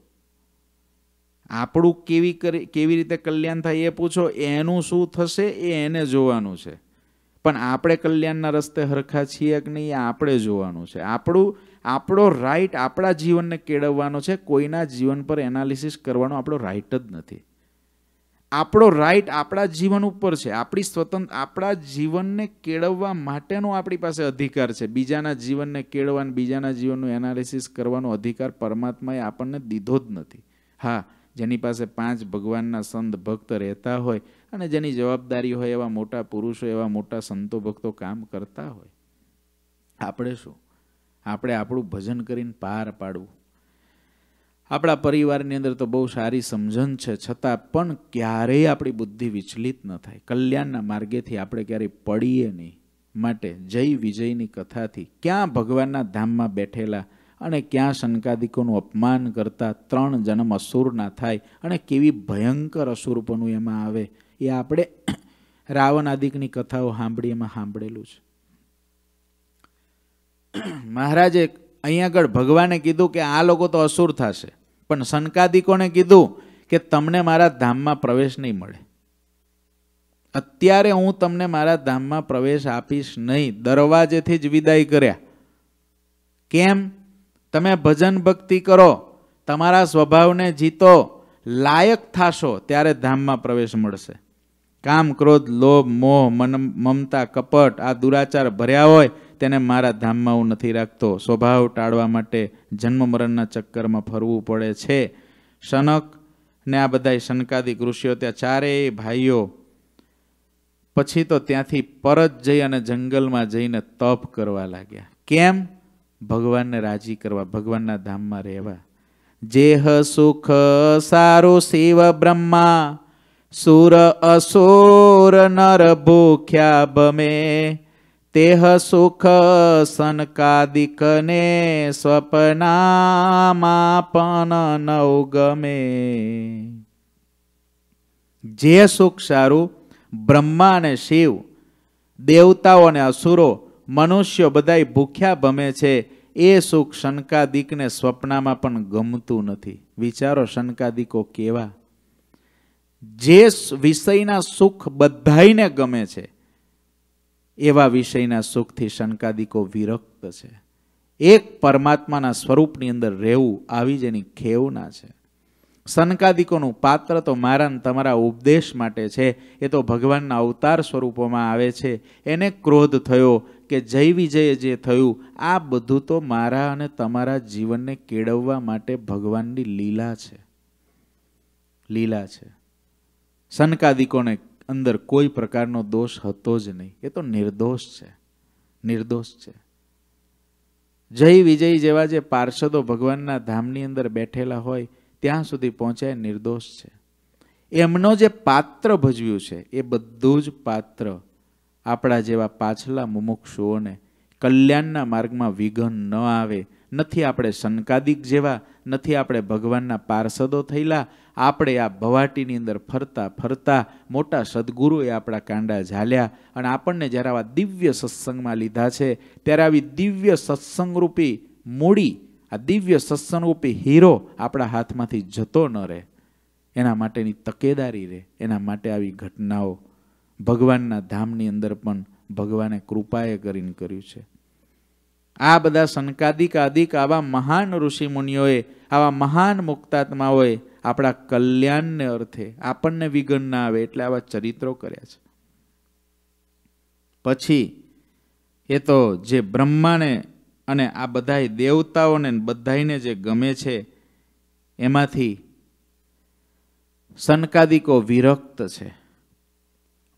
આપણું કેવી કરી, કેવી રીતે કલ્યાણ થાય એ પૂછો, એનું શું થશે એ એને જોવાનું છે. પણ આપણે કલ્યાણના રસ્તે હરખા છીએ કે નહીં એ આપણે જોવાનું છે. આપણું, આપણો રાઈટ આપણા જીવનને કેળવવાનો છે, કોઈના જીવન પર એનાલિસિસ કરવાનો આપણો રાઈટ જ નથી. આપણો રાઈટ આપણા જીવન ઉપર છે. આપણી સ્વતંત્ર, આપણા જીવનને કેળવવા માટેનો આપણી પાસે અધિકાર છે. બીજાના જીવનને કેળવવાનું બીજાના જીવનનું એનાલિસિસ કરવાનો અધિકાર પરમાત્માએ આપણને દીધો જ નથી. હા જેની પાસે પાંચ ભગવાનના સંત ભક્ત રહેતા હોય અને જેની જવાબદારી હોય એવા મોટા પુરુષો, એવા મોટા સંતો ભક્તો કામ કરતા હોય. આપણે શું? આપણે આપણું ભજન કરીને પાર પાડવું. આપણા પરિવારની અંદર તો બહુ સારી સમજણ છે, છતાં પણ ક્યારેય આપણી બુદ્ધિ વિચલિત ન થાય. કલ્યાણના માર્ગેથી આપણે ક્યારેય પડીએ નહીં. માટે જય વિજયની કથાથી ક્યાં ભગવાનના ધામમાં બેઠેલા અને ક્યાં શંકાદિકોનું અપમાન કરતા ત્રણ જન્મ અસુરના થાય અને કેવી ભયંકર અસુરપણું એમાં આવે, એ આપણે રાવણ આદિકની કથાઓ સાંભળી, એમાં સાંભળેલું છે. મહારાજે અહીંયા આગળ ભગવાને કીધું કે આ લોકો તો અસુર થશે, પણ શંકાદિકોને કીધું કે તમને મારા ધામમાં પ્રવેશ નહીં મળે. અત્યારે હું તમને મારા ધામમાં પ્રવેશ આપીશ નહીં, દરવાજેથી જ વિદાય કર્યા. કેમ? તમે ભજન ભક્તિ કરો, તમારા સ્વભાવને જીતો, લાયક થાશો, ત્યારે ધામમાં પ્રવેશ મળશે. કામ, ક્રોધ, લોભ, મોહ, મન, મમતા, કપટ, આ દુરાચાર ભર્યા હોય, તેને મારા ધામમાં હું નથી રાખતો. સ્વભાવ ટાળવા માટે જન્મ મરણના ચક્કરમાં ફરવું પડે છે. શનક ને આ બધા શનકાદી ઋષિઓ ત્યાં ચારેય ભાઈઓ. પછી તો ત્યાંથી પરત જઈ અને જંગલમાં જઈને તપ કરવા લાગ્યા. કેમ? ભગવાનને રાજી કરવા, ભગવાનના ધામમાં રહેવા. જેહ સુખ સારું શિવ બ્રહ્મા, સુર અસુર નર ભૂખ્યા બમે તેહ સુખ સનકાદિકને સ્વપ્નામાં પણ નવ ગમે. જે સુખ સારું બ્રહ્મા અને શિવ, દેવતાઓ અને અસુરો મનુષ્યો બધાય ભૂખ્યા ભમે છે. એ સુખ શંકાદિકને સ્વપ્નામાં પણ ગમતું નથી. વિચારો શનકાદિકો કેવા? જે વિષયના સુખ બધાઈને ગમે છે, એવા વિષયના સુખથી શંકાદિકો વિરક્ત છે. એક પરમાત્માના સ્વરૂપની અંદર રહેવું આવી જ એની ખેવના છે. શનકાદિકોનું પાત્ર તો મારા તમારા ઉપદેશ માટે છે. એ તો ભગવાનના અવતાર સ્વરૂપોમાં આવે છે. એને ક્રોધ થયો કે જય વિજય જે થયું, આ બધું તો મારા અને તમારા જીવનને કેળવવા માટે ભગવાનની લીલા છે. લીલા છે. સનકાદિકોને અંદર કોઈ પ્રકારનો દોષ હતો જ નહીં. એ તો નિર્દોષ છે. નિર્દોષ છે. જય વિજય જેવા જે પાર્ષદો ભગવાનના ધામની અંદર બેઠેલા હોય, ત્યાં સુધી પહોંચ્યા નિર્દોષ છે. એમનો જે પાત્ર ભજવ્યું છે, એ બધું જ પાત્ર આપણા જેવા પાછલા મુમુક્ષુઓને કલ્યાણના માર્ગમાં વિઘન ન આવે, નથી આપણે શનકાદિક જેવા, નથી આપણે ભગવાનના પાર્ષદો થયેલા, આપણે આ ભવાટીની અંદર ફરતા ફરતા મોટા સદગુરુએ આપણા કાંડા ઝાલ્યા અને આપણને જ્યારે આવા દિવ્ય સત્સંગમાં લીધા છે, ત્યારે આવી દિવ્ય સત્સંગરૂપી મૂડી, આ દિવ્ય સત્સંગરૂપી હીરો આપણા હાથમાંથી જતો ન રહે. એના માટેની તકેદારી રહે, એના માટે આવી ઘટનાઓ ભગવાનના ધામની અંદર પણ ભગવાને કૃપાએ કરીને કર્યું છે. આ બધા સંકાદિક આદિક આવા મહાન ઋષિમુનિઓએ આવા મહાન મુક્તાત્માઓએ આપણા કલ્યાણને અર્થે આપણને વિઘન ના આવે એટલે આવા ચરિત્રો કર્યા છે. પછી એ તો જે બ્રહ્માને અને આ બધાય દેવતાઓને બધાને જે ગમે છે, એમાંથી સનકાદિકો વિરક્ત છે.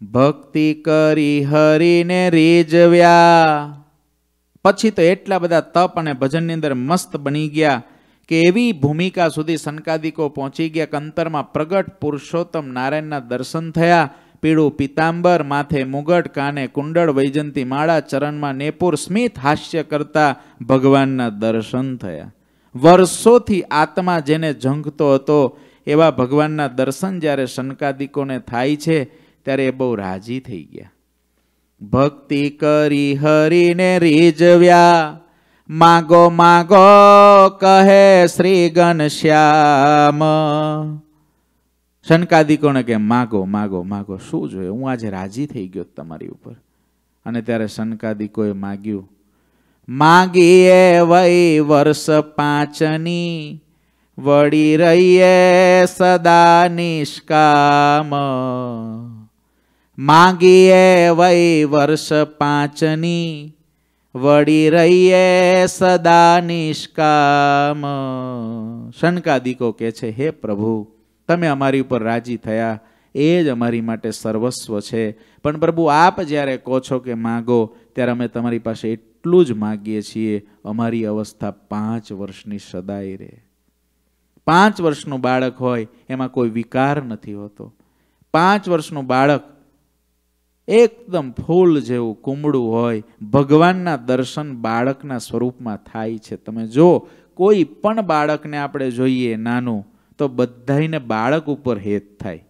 ભક્તિ કરી હરીને રીજવ્યા પછી તો એટલા બધા તપ અને ભજનની અંદર મસ્ત બની ગયા કે એવી ભૂમિકા સુધી સંકાદિકો પહોંચી ગયા કંતરમાં પ્રગટ પુરુષોત્તમ નારાયણના દર્શન થયા. પીળું પિતાંબર, માથે મુગટ, કાને કુંડળ વૈજંતી માળા, ચરણમાં નેપુર સ્મિત હાસ્ય કરતા ભગવાનના દર્શન થયા. વર્ષોથી આત્મા જેને ઝંખતો હતો એવા ભગવાનના દર્શન જ્યારે શનકાદિકોને થાય છે ત્યારે એ બહુ રાજી થઈ ગયા. ભક્તિ કરી હરીને રીજવ્યા માગો માગો, કહે શ્રી ઘનશ્યામ શનકાદિકોને કે, માગો માગો માગો, શું જોઈએ? હું આજે રાજી થઈ ગયો તમારી ઉપર. અને ત્યારે શનકાદિકોએ માગ્યું, માગીએ વય વર્ષ પાંચની, વળી રહીએ સદા નિષ્કામ. માગીએ વય વર્ષ પાંચની, વળી રહીએ સદા નિષ્કામ. શંકાદિકો કે છે, હે પ્રભુ, તમે અમારી ઉપર રાજી થયા. એ જ અમારી માટે સર્વસ્વ છે. પણ પ્રભુ, આપ જ્યારે કહો છો કે માગો, ત્યારે અમે તમારી પાસે એટલું જ માગીએ છીએ. અમારી અવસ્થા પાંચ વર્ષની સદાય રહે. પાંચ વર્ષનું બાળક હોય, એમાં કોઈ વિકાર નથી હોતો. પાંચ વર્ષનું બાળક એકદમ ફૂલ જેવું કુમળું હોય, ભગવાનના દર્શન બાળકના સ્વરૂપમાં થાય છે. તમે જો, કોઈ પણ બાળકને આપણે જોઈએ નાનું, તો બધાને બાળક ઉપર હેત થાય.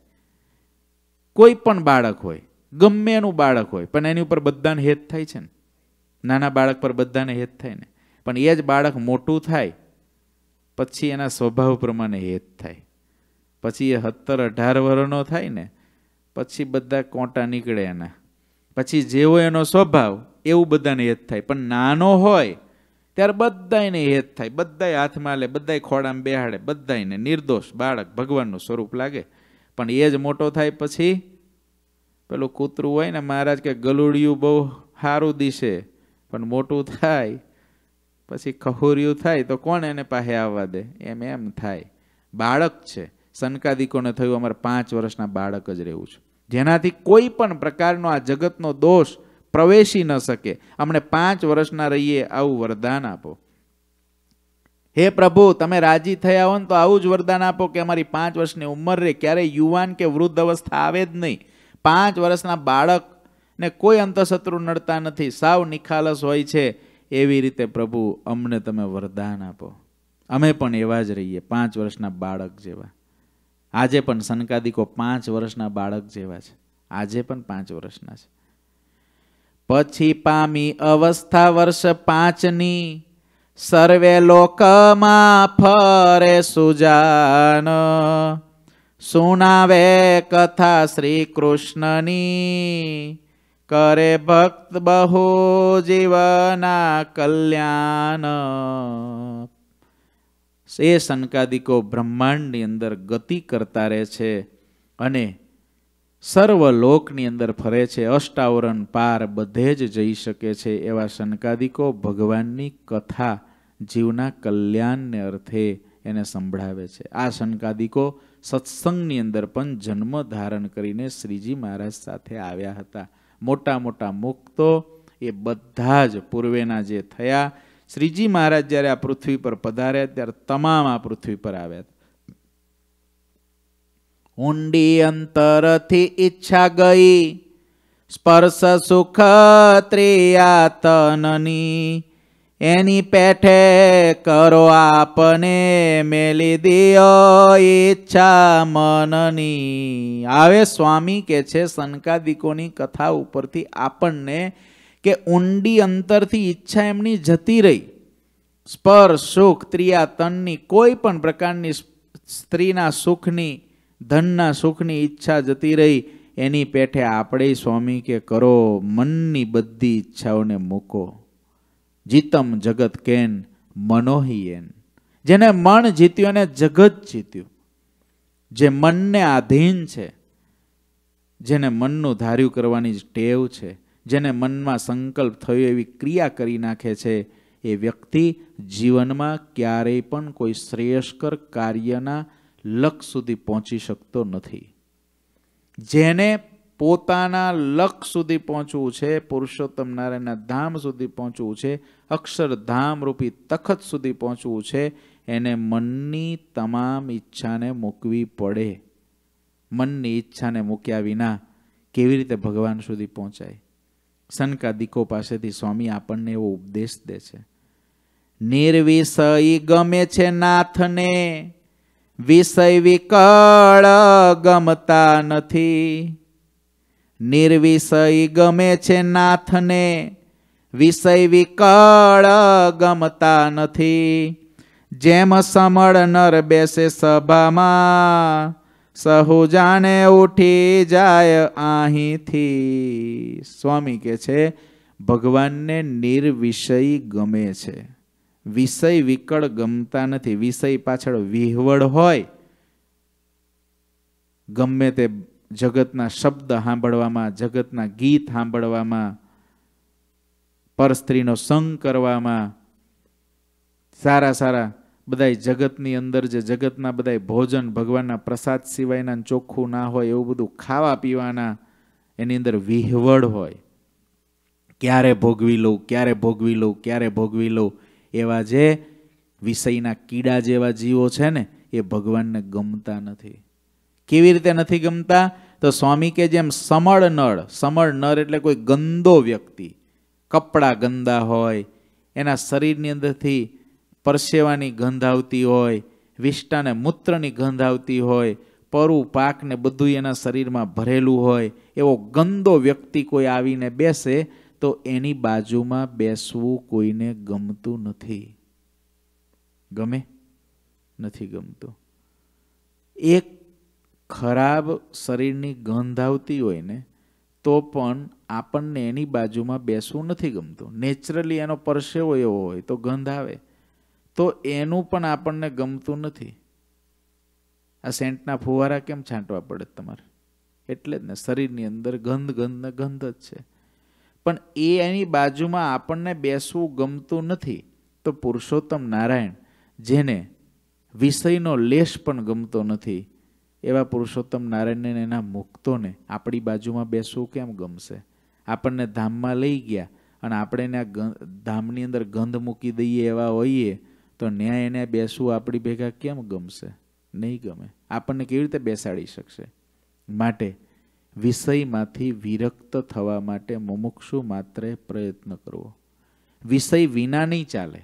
કોઈ પણ બાળક હોય, ગમે એનું બાળક હોય, પણ એની ઉપર બધાને હેત થાય છે ને? નાના બાળક પર બધાને હેત થાય ને? પણ એ જ બાળક મોટું થાય, પછી એના સ્વભાવ પ્રમાણે હેત થાય. પછી એ સત્તર અઢાર વર્ષનો થાય ને પછી બધા કોંટા નીકળે એના. પછી જેવો એનો સ્વભાવ, એવું બધાને હેત થાય. પણ નાનો હોય, ત્યારે બધાને હેત થાય. બધાય હાથમાં લે, બધાય ખોડામાં બેહાડે બધાને નિર્દોષ, બાળક, ભગવાનનું સ્વરૂપ લાગે. પણ એ જ મોટો થાય પછી, પેલું કૂતરું હોય ને, મહારાજ કે ગલુડિયું બહુ સારું દિશે. પણ મોટું થાય, પછી ખહુરિયું થાય, તો કોણ એને પાસે આવવા દે? એમ એમ થાય. બાળક છે. સનકાદિકોને થયું, અમારે પાંચ વર્ષના બાળક જ રહેવું છે. જેનાથી કોઈ પણ પ્રકારનો આ જગતનો દોષ પ્રવેશી ન શકે. અમને પાંચ વર્ષના રહીએ આવું વરદાન આપો. હે પ્રભુ, તમે રાજી થયા હો ને તો આવું જ વરદાન આપો કે અમારી પાંચ વર્ષની ઉંમર રે, ક્યારેય યુવાન કે વૃદ્ધ અવસ્થા આવે જ નહીં. પાંચ વર્ષના બાળકને કોઈ અંતશત્રુ નડતા નથી. સાવ નિખાલસ હોય છે. એવી રીતે પ્રભુ, અમને તમે વરદાન આપો. અમે પણ એવા જ રહીએ, પાંચ વર્ષના બાળક જેવા. આજે પણ સનકાદિકો પાંચ વર્ષના બાળક જેવા છે. આજે પણ પાંચ વર્ષના છે. પછી પામી અવસ્થા વર્ષ પાંચની, સર્વે લોકમાં ફરે સુજાન. સુનાવે કથા શ્રી કૃષ્ણની કરે ભક્ત બહુ જીવના કલ્યાણ. એ શંકાદિકો બ્રહ્માંડની અંદર ગતિ કરતા રહે છે અને સર્વ લોકની અંદર ફરે છે. અષ્ટાવરણ પાર બધે જ જઈ શકે છે એવા શંકાદિકો ભગવાનની કથા જીવના કલ્યાણને અર્થે એને સંભળાવે છે. આ શંકાદિકો સત્સંગની અંદર પણ જન્મ ધારણ કરીને શ્રીજી મહારાજ સાથે આવ્યા હતા. મોટા મોટા મુક્તો એ બધા જ પૂર્વેના જે થયા શ્રીજી મહારાજ જ્યારે આ પૃથ્વી પર પધાર્યા ત્યારે તમામ આ પૃથ્વી પર આવ્યા ઊંડી અંતરથી ઈચ્છા ગઈ, સ્પર્શ સુખ ત્રિયાતનની. એની પેઠે કરો આપને મેલી દિયો ઈચ્છા મનની. આવે સ્વામી કે છે, શંકાદિકોની કથા ઉપરથી આપણને કે ઊંડી અંતરથી ઈચ્છા એમની જતી રહી. સ્પર્શ સુખ, ત્રિયા, તનની કોઈ પણ પ્રકારની સ્ત્રીના સુખની, ધનના સુખની ઈચ્છા જતી રહી, એની પેઠે આપણે સ્વામી કે કરો મનની બધી ઈચ્છાઓને મૂકો. જીતમ જગત કેન મનોહિયેન જેને મન જીત્યું અને જગત જીત્યું. જે મનને આધીન છે, જેને મનનું ધાર્યું કરવાની જ ટેવ છે જેને મનમાં સંકલ્પ થયો એવી ક્રિયા કરી નાખે છે, એ વ્યક્તિ જીવનમાં ક્યારેય પણ કોઈ શ્રેયસ્કર કાર્યના લક્ષ સુધી પહોંચી શકતો નથી. જેને પોતાના લક્ષ સુધી પહોંચવું છે, પુરુષોત્તમ નારાયણના ધામ સુધી પહોંચવું છે અક્ષરધામ રૂપી તખત સુધી પહોંચવું છે, એને મનની તમામ ઈચ્છાને મૂકવી પડે. મનની ઈચ્છાને મૂક્યા વિના કેવી રીતે ભગવાન સુધી પહોંચાય? સનકાદિકો પાસેથી સ્વામી આપણને એવો ઉપદેશ દે છે. નિર્વિષય ગમે છે નાથને, વિષય વિકળ ગમતા નથી. નિર્વિષય ગમે છે નાથને, વિષય વિકળ ગમતા નથી. જેમ સમળ નર બેસે સભામાં સહુ જાણે ઉઠી જાય અહીંથી સ્વામી કે છે, ભગવાનને નિર્વિષય ગમે છે. વિષય વિકળ ગમતા નથી. વિષય પાછળ વિહવળ હોય, ગમે તે જગતના શબ્દ સાંભળવામાં, જગતના ગીત સાંભળવામાં પરસ્ત્રીનો સંગ કરવામાં, સારા સારા બધાય જગતની અંદર જે જગતના બધાય ભોજન ભગવાનના પ્રસાદ સિવાયના ચોખ્ખું ના હોય એવું બધું ખાવા પીવાના એની અંદર વિહવળ હોય. ક્યારે ભોગવી લઉં, ક્યારે ભોગવી લઉં, ક્યારે ભોગવી લઉં એવા જે વિષયના કીડા જેવા જીવો છે ને, એ ભગવાનને ગમતા નથી. કેવી રીતે નથી ગમતા? તો સ્વામી કે જેમ સમળ નળ સમળ નળ એટલે કોઈ ગંદો વ્યક્તિ, કપડાં ગંદા હોય, એના શરીરની અંદરથી પરસેવાની ગંધ આવતી હોય, વિષ્ટાને મૂત્રની ગંધ આવતી હોય, પરુ, પાક ને બધું એના શરીરમાં ભરેલું હોય, એવો ગંદો વ્યક્તિ કોઈ આવીને બેસે, તો એની બાજુમાં બેસવું કોઈને ગમતું નથી. ગમે? નથી ગમતું. એક ખરાબ શરીરની ગંધ આવતી હોય ને, તો પણ આપણને એની બાજુમાં બેસવું નથી ગમતું. નેચરલી એનો પરસેવો એવો હોય તો ગંધ આવે. તો એનું પણ આપણને ગમતું નથી. આ સેન્ટના ફુવારા કેમ છાંટવા પડે તમારે? એટલે જ ને, શરીરની અંદર ગંધ ગંધ ને ગંધ જ છે. પણ એ એની બાજુમાં આપણને બેસવું ગમતું નથી, તો પુરુષોત્તમ નારાયણ, જેને વિષયનો લેશ પણ ગમતો નથી, એવા પુરુષોત્તમ નારાયણને એના મુક્તોને આપણી બાજુમાં બેસવું કેમ ગમશે? આપણને ધામમાં લઈ ગયા અને આપણે એને ધામની અંદર ગંધ મૂકી દઈએ એવા હોઈએ તો ન્યાય એને બેસવું આપણી ભેગા કેમ ગમશે? નહીં ગમે. આપણને કેવી રીતે બેસાડી શકશે? માટે વિષયમાંથી વિરક્ત થવા માટે મુમુક્ષુ માત્રે પ્રયત્ન કરવો. વિષય વિના નહીં ચાલે,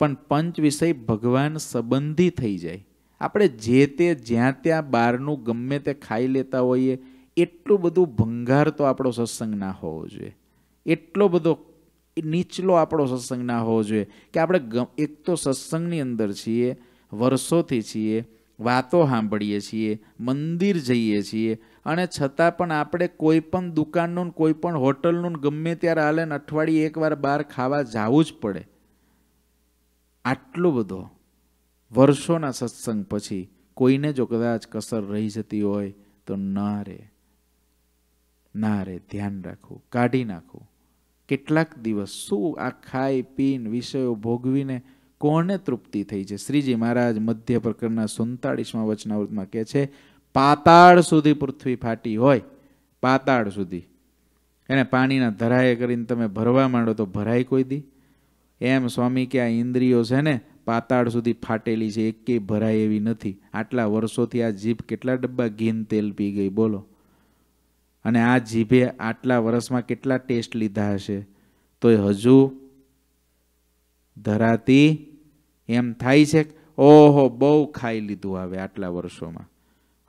પણ પંચ વિષય ભગવાન સંબંધી થઈ જાય. આપણે જે તે જ્યાં ત્યાં બહારનું ગમે તે ખાઈ લેતા હોઈએ, એટલું બધું ભંગાર તો આપણો સત્સંગ ના હોવો જોઈએ. એટલો બધો નીચલો આપણો સત્સંગ ના હોવો જોઈએ. કે આપણે એક તો સત્સંગની અંદર છીએ, વર્ષોથી છીએ, વાતો સાંભળીએ છીએ, મંદિર જઈએ છીએ, અને છતાં પણ આપણે કોઈ પણ દુકાનનું કોઈ પણ હોટલનું ગમે ત્યારે હાલે ને અઠવાડિયે એકવાર બહાર ખાવા જવું જ પડે. આટલો બધો વર્ષોના સત્સંગ પછી કોઈને જો કદાચ કસર રહી જતી હોય તો ના રે. ના રે, ધ્યાન રાખવું, કાઢી નાખવું. કેટલાક દિવસ શું આ ખાઈ, પીન વિષયો ભોગવીને કોને તૃપ્તિ થઈ છે? શ્રીજી મહારાજ મધ્ય પ્રકરણના સુડતાળીસમાં વચનાવૃતમાં કહે છે, પાતાળ સુધી પૃથ્વી ફાટી હોય, પાતાળ સુધી. એને પાણીના ધરાય કરીને તમે ભરવા માંડો તો ભરાય કોઈ દી. એમ સ્વામી કે આ ઇન્દ્રિયો છે ને પાતાળ સુધી ફાટેલી છે એકેય ભરાય એવી નથી. આટલા વર્ષોથી આ જીભ કેટલા ડબ્બા ઘીન તેલ પી ગઈ, બોલો. અને આ જીભે આટલા વર્ષમાં કેટલા ટેસ્ટ લીધા હશે? તો હજુ ધરાતી એમ થાય છે ઓહો, બહુ ખાઈ લીધું આવે આટલા વર્ષોમાં.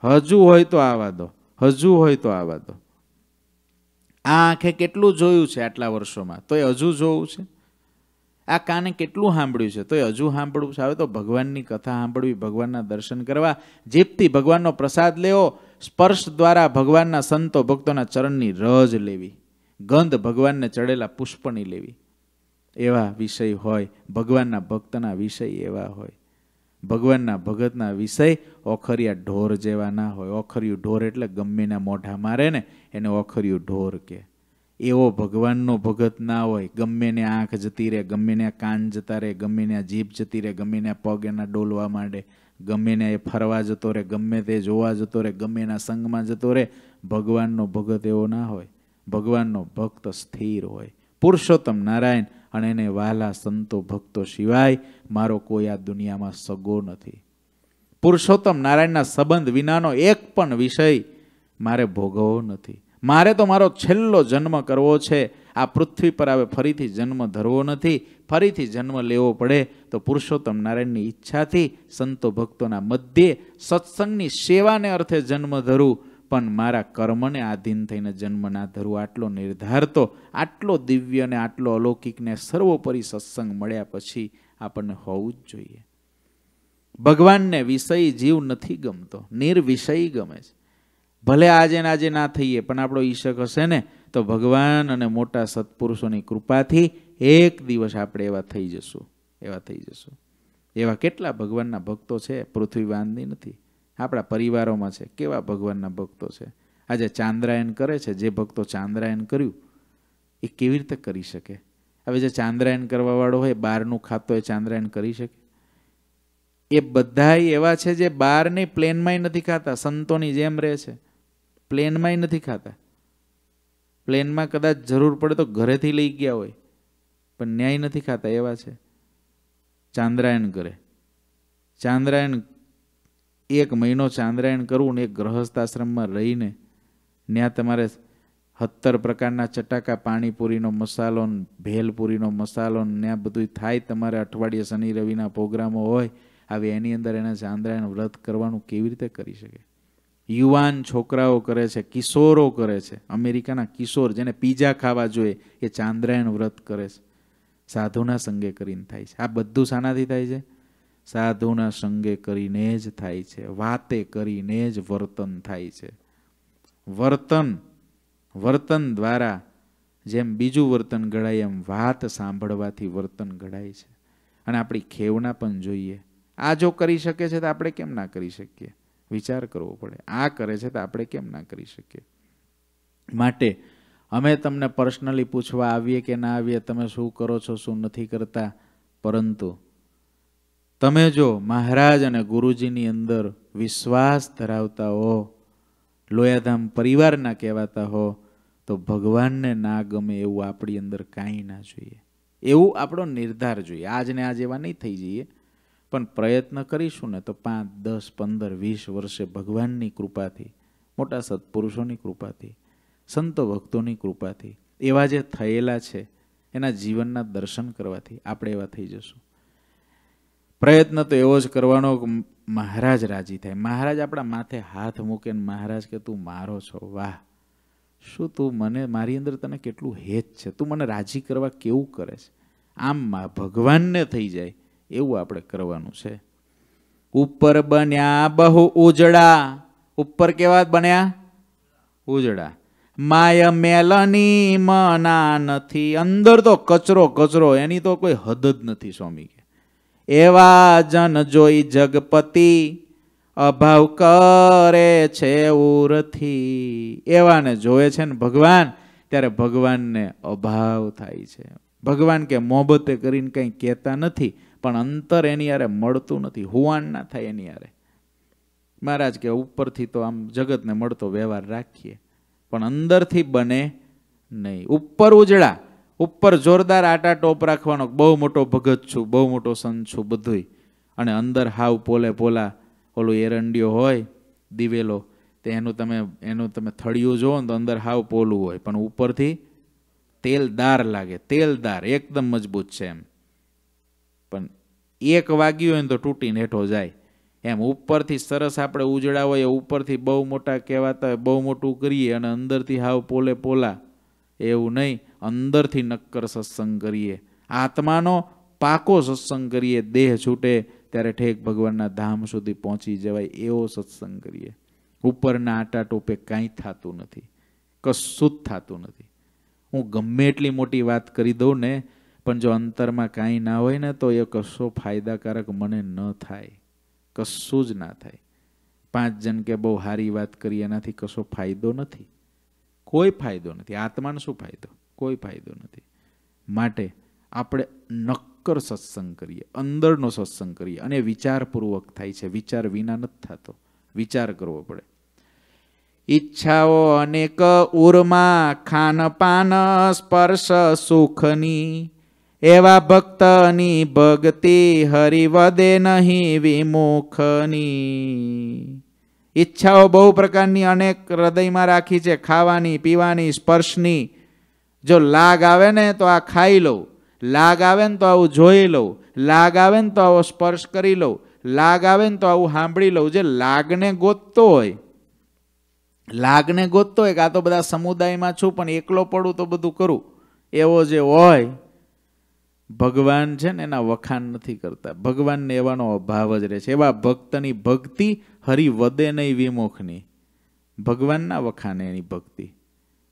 હજુ હોય તો આવા દો, હજુ હોય તો આવા દો. આ આંખે કેટલું જોયું છે આટલા વર્ષોમાં? તોય હજુ જોવું છે? આ કાને કેટલું સાંભળ્યું છે? તોય હજુ સાંભળવું છે. હવે તો ભગવાનની કથા સાંભળવી, ભગવાનના દર્શન કરવા જીભથી ભગવાનનો પ્રસાદ લેવો સ્પર્શ દ્વારા ભગવાનના સંતો ભક્તોના ચરણની રજ લેવી. ગંધ ભગવાનને ચડેલા પુષ્પની લેવી. એવા વિષય હોય, ભગવાનના ભક્તના વિષય એવા હોય. ભગવાનના ભગતના વિષય ઓખરિયા ઢોર જેવા ના હોય. ઓખરિયું ઢોર એટલે ગમેના મોઢા મારે ને, એને ઓખરિયું ઢોર કે. એવો ભગવાનનો ભગત ના હોય. ગમે ને આંખ જતી રહે ગમે ને કાન જતા રહે ગમે ને જીભ જતી રહે ગમે ને પગ એના ડોલવા માંડે. ગમે ને એ ફરવા જતો રહે, ગમે તે જોવા જતો રહે, ગમે એના સંગમાં જતો રહે, ભગવાનનો ભગત એવો ના હોય. ભગવાનનો ભક્ત સ્થિર હોય. પુરુષોત્તમ નારાયણ અને એને વાલા સંતો ભક્તો સિવાય મારો કોઈ આ દુનિયામાં સગો નથી. પુરુષોત્તમ નારાયણના સંબંધ વિનાનો એક પણ વિષય મારે ભોગવવો નથી. મારે તો મારો છેલ્લો જન્મ કરવો છે. આ પૃથ્વી પર હવે ફરીથી જન્મ ધરવો નથી, ફરીથી જન્મ લેવો પડે, તો પુરુષોત્તમ નારાયણની ઈચ્છાથી સંતો ભક્તોના મધ્યે સત્સંગની સેવાને અર્થે જન્મ ધરું, પણ મારા કર્મને આધીન થઈને જન્મ ના ધરું. આટલો નિર્ધાર તો, આટલો દિવ્ય ને આટલો અલૌકિકને સર્વોપરી સત્સંગ મળ્યા પછી આપણને હોવું જ જોઈએ. ભગવાનને વિષય જીવ નથી ગમતો, નિર્વિષય ગમે છે. ભલે આજે ને આજે ના થઈએ, પણ આપણો ઈશક હશે ને તો ભગવાન અને મોટા સત્પુરુષોની કૃપાથી એક દિવસ આપણે એવા થઈ જશું, એવા થઈ જશું. એવા કેટલા ભગવાનના ભક્તો છે પૃથ્વી વાંધી નથી. આપણા પરિવારોમાં છે, કેવા ભગવાનના ભક્તો છે. આજે ચાંદ્રાયન કરે છે, જે ભક્તો ચાંદ્રાયન કર્યું, એ કેવી રીતે કરી શકે? હવે જે ચાંદ્રાયન કરવાવાળો હોય બહારનું ખાતો એ ચાંદ્રાયન કરી શકે? એ બધા એવા છે જે બહારની પ્લેનમાંય નથી ખાતા, સંતોની જેમ રહે છે. પ્લેનમાંય નથી ખાતા. પ્લેનમાં કદાચ જરૂર પડે તો ઘરેથી લઈ ગયા હોય. પણ ન્યાય નથી ખાતા, એવા છે. ચાંદ્રાયણ કરે. ચાંદ્રાયણ એક મહિનો ચાંદ્રાયણ કરવું ને એક ગ્રહસ્થ આશ્રમમાં રહીને ત્યાં તમારે સત્તર પ્રકારના ચટાકા, પાણીપુરીનો મસાલો ભેલપુરીનો મસાલો ત્યાં બધું થાય. તમારે અઠવાડિયે શનિ રવિના પ્રોગ્રામો હોય, આવી એની અંદર એને ચાંદ્રાયણ વ્રત કરવાનું કેવી રીતે કરી શકે? યુવાન છોકરાઓ કરે છે, કિશોરો કરે છે. અમેરિકાના કિશોર જેને પીઝા ખાવા જોઈએ, એ ચાંદ્રાયણ વ્રત કરે છે. સાધુના સંગે કરીને થાય છે. આ બધું શાનાથી થાય છે? સાધુના સંગે કરીને જ થાય છે. વાતે કરીને જ વર્તન થાય છે. વર્તન વર્તન દ્વારા જેમ બીજું વર્તન ઘડાય એમ વાત સાંભળવાથી વર્તન ઘડાય છે. અને આપણી ખેવના પણ જોઈએ. આ જો કરી શકે છે તો આપણે કેમ ના કરી શકીએ? વિચાર કરવો પડે. આ કરે છે તો આપણે કેમ ના કરી શકીએ? માટે અમે તમને પર્સનલી પૂછવા આવીએ કે ના આવીએ, તમે શું કરો છો, શું નથી કરતા? પરંતુ તમે જો મહારાજ અને ગુરુજીની અંદર વિશ્વાસ ધરાવતા હો, લોયાધામ પરિવારના કહેવાતા હો, તો ભગવાનને ના ગમે એવું આપણી અંદર કાંઈ ના જોઈએ. એવું આપણો નિર્ધાર જોઈએ. આજને આજ એવા નહીં થઈ જઈએ. પણ પ્રયત્ન કરીશું ને તો પાંચ, દસ, પંદર, વીસ વર્ષે ભગવાનની કૃપાથી, મોટા સત્પુરુષોની કૃપાથી, સંતો ભક્તોની કૃપાથી, એવા જે થયેલા છે, એના જીવનના દર્શન કરવાથી આપણે એવા થઈ જશું. પ્રયત્ન તો એવો જ કરવાનો મહારાજ રાજી થાય. મહારાજ આપણા માથે હાથ મૂકે ને મહારાજ કે, તું મારો છો, વાહ! શું તું મને, મારી અંદર તને કેટલું હેત છે? તું મને રાજી કરવા કેવું કરે છે? આમ ભગવાનને થઈ જાય. એવું આપણે કરવાનું છે. ઉપર બન્યા બહુ ઉજળા. ઉપર કેવા બન્યા? ઉજળા. માય મેલની મના નથી. અંદર તો કચરો કચરો. એની તો કોઈ હદ જ નથી સ્વામી કે. એવા જન જોઈ જગપતિ અભાવ કરે છે ઉરથી. એવાને જોવે છે ને ભગવાન, ત્યારે ભગવાનને અભાવ થાય છે. ભગવાન કે મોહબતે કરીને કંઈ કહેતા નથી. પણ અંતર એની યારે મળતું નથી હુવાન ના થાય એની યારે. મહારાજ કે ઉપરથી તો આમ જગતને મળતો વ્યવહાર રાખીએ, પણ અંદરથી બને નહીં. ઉપર ઉજળા, ઉપર જોરદાર આટા ટોપ રાખવાનો બહુ મોટો ભગત છું, બહુ મોટો સંત છું બધુંય. અને અંદર હાવ પોલે પોલા ઓલું એરંડિયો હોય, દિવેલો, તે એનું તમે એનું તમે થળિયું જુઓ ને તો અંદર હાવ પોલું હોય. પણ ઉપરથી તેલદાર લાગે, તેલદાર, એકદમ મજબૂત છે એમ. પણ એક વાગ્યું હોય ને તો તૂટીને હેઠો જાય. એમ ઉપરથી સરસ આપણે ઉજળા હોય ઉપરથી બહુ મોટા કહેવાતા હોય, બહુ મોટું કરીએ અને અંદરથી હાવ પોલે પોલા એવું નહીં, અંદરથી નક્કર સત્સંગ કરીએ. આત્માનો પાકો સત્સંગ કરીએ, દેહ છૂટે ત્યારે ઠેક ભગવાનના ધામ સુધી પહોંચી જવાય એવો સત્સંગ કરીએ. ઉપરના આટા ટોપે કાંઈ થતું નથી, કશું જ થતું નથી. હું ગમે એટલી મોટી વાત કરી દઉં ને પણ જો અંતરમાં કાંઈ ના હોય ને તો એ કશો ફાયદાકારક મને ન થાય. કશું જ ના થાય. પાંચ જણ કે બહુ સારી વાત કરી એનાથી કશો ફાયદો નથી. કોઈ ફાયદો નથી. આત્માનો શું ફાયદો? કોઈ ફાયદો નથી. માટે આપણે નક્કર સત્સંગ કરીએ. અંદરનો સત્સંગ કરીએ. અને વિચારપૂર્વક થાય છે. વિચાર વિના નથી થતો. વિચાર કરવો પડે. ઈચ્છાઓ અનેક ઉર્મા, ખાનપાન, સ્પર્શ સુખની એવા ભક્તની ભક્તિ હરિવદે નહીં વિમુખની. ઈચ્છાઓ બહુ પ્રકારની અનેક હૃદયમાં રાખી છે, ખાવાની, પીવાની, સ્પર્શની. જો લાગ આવે ને તો આ ખાઈ લઉં. લાગ આવે ને તો આવું જોઈ લઉં. લાગ આવે ને તો આવો સ્પર્શ કરી લઉં. લાગ આવે ને તો આવું સાંભળી લઉં. જે લાગને ગોતતો હોય, લાગને ગોતતો હોય કે આ તો બધા સમુદાયમાં છું, પણ એકલો પડું તો બધું કરું. એવો જે હોય ભગવાન છે ને એના વખાણ નથી કરતા. ભગવાનને એવાનો અભાવ જ રહે છે. એવા ભક્તની ભક્તિ હરિ વદે નહીં વિમુખની. ભગવાનના વખાણે એની ભક્તિ.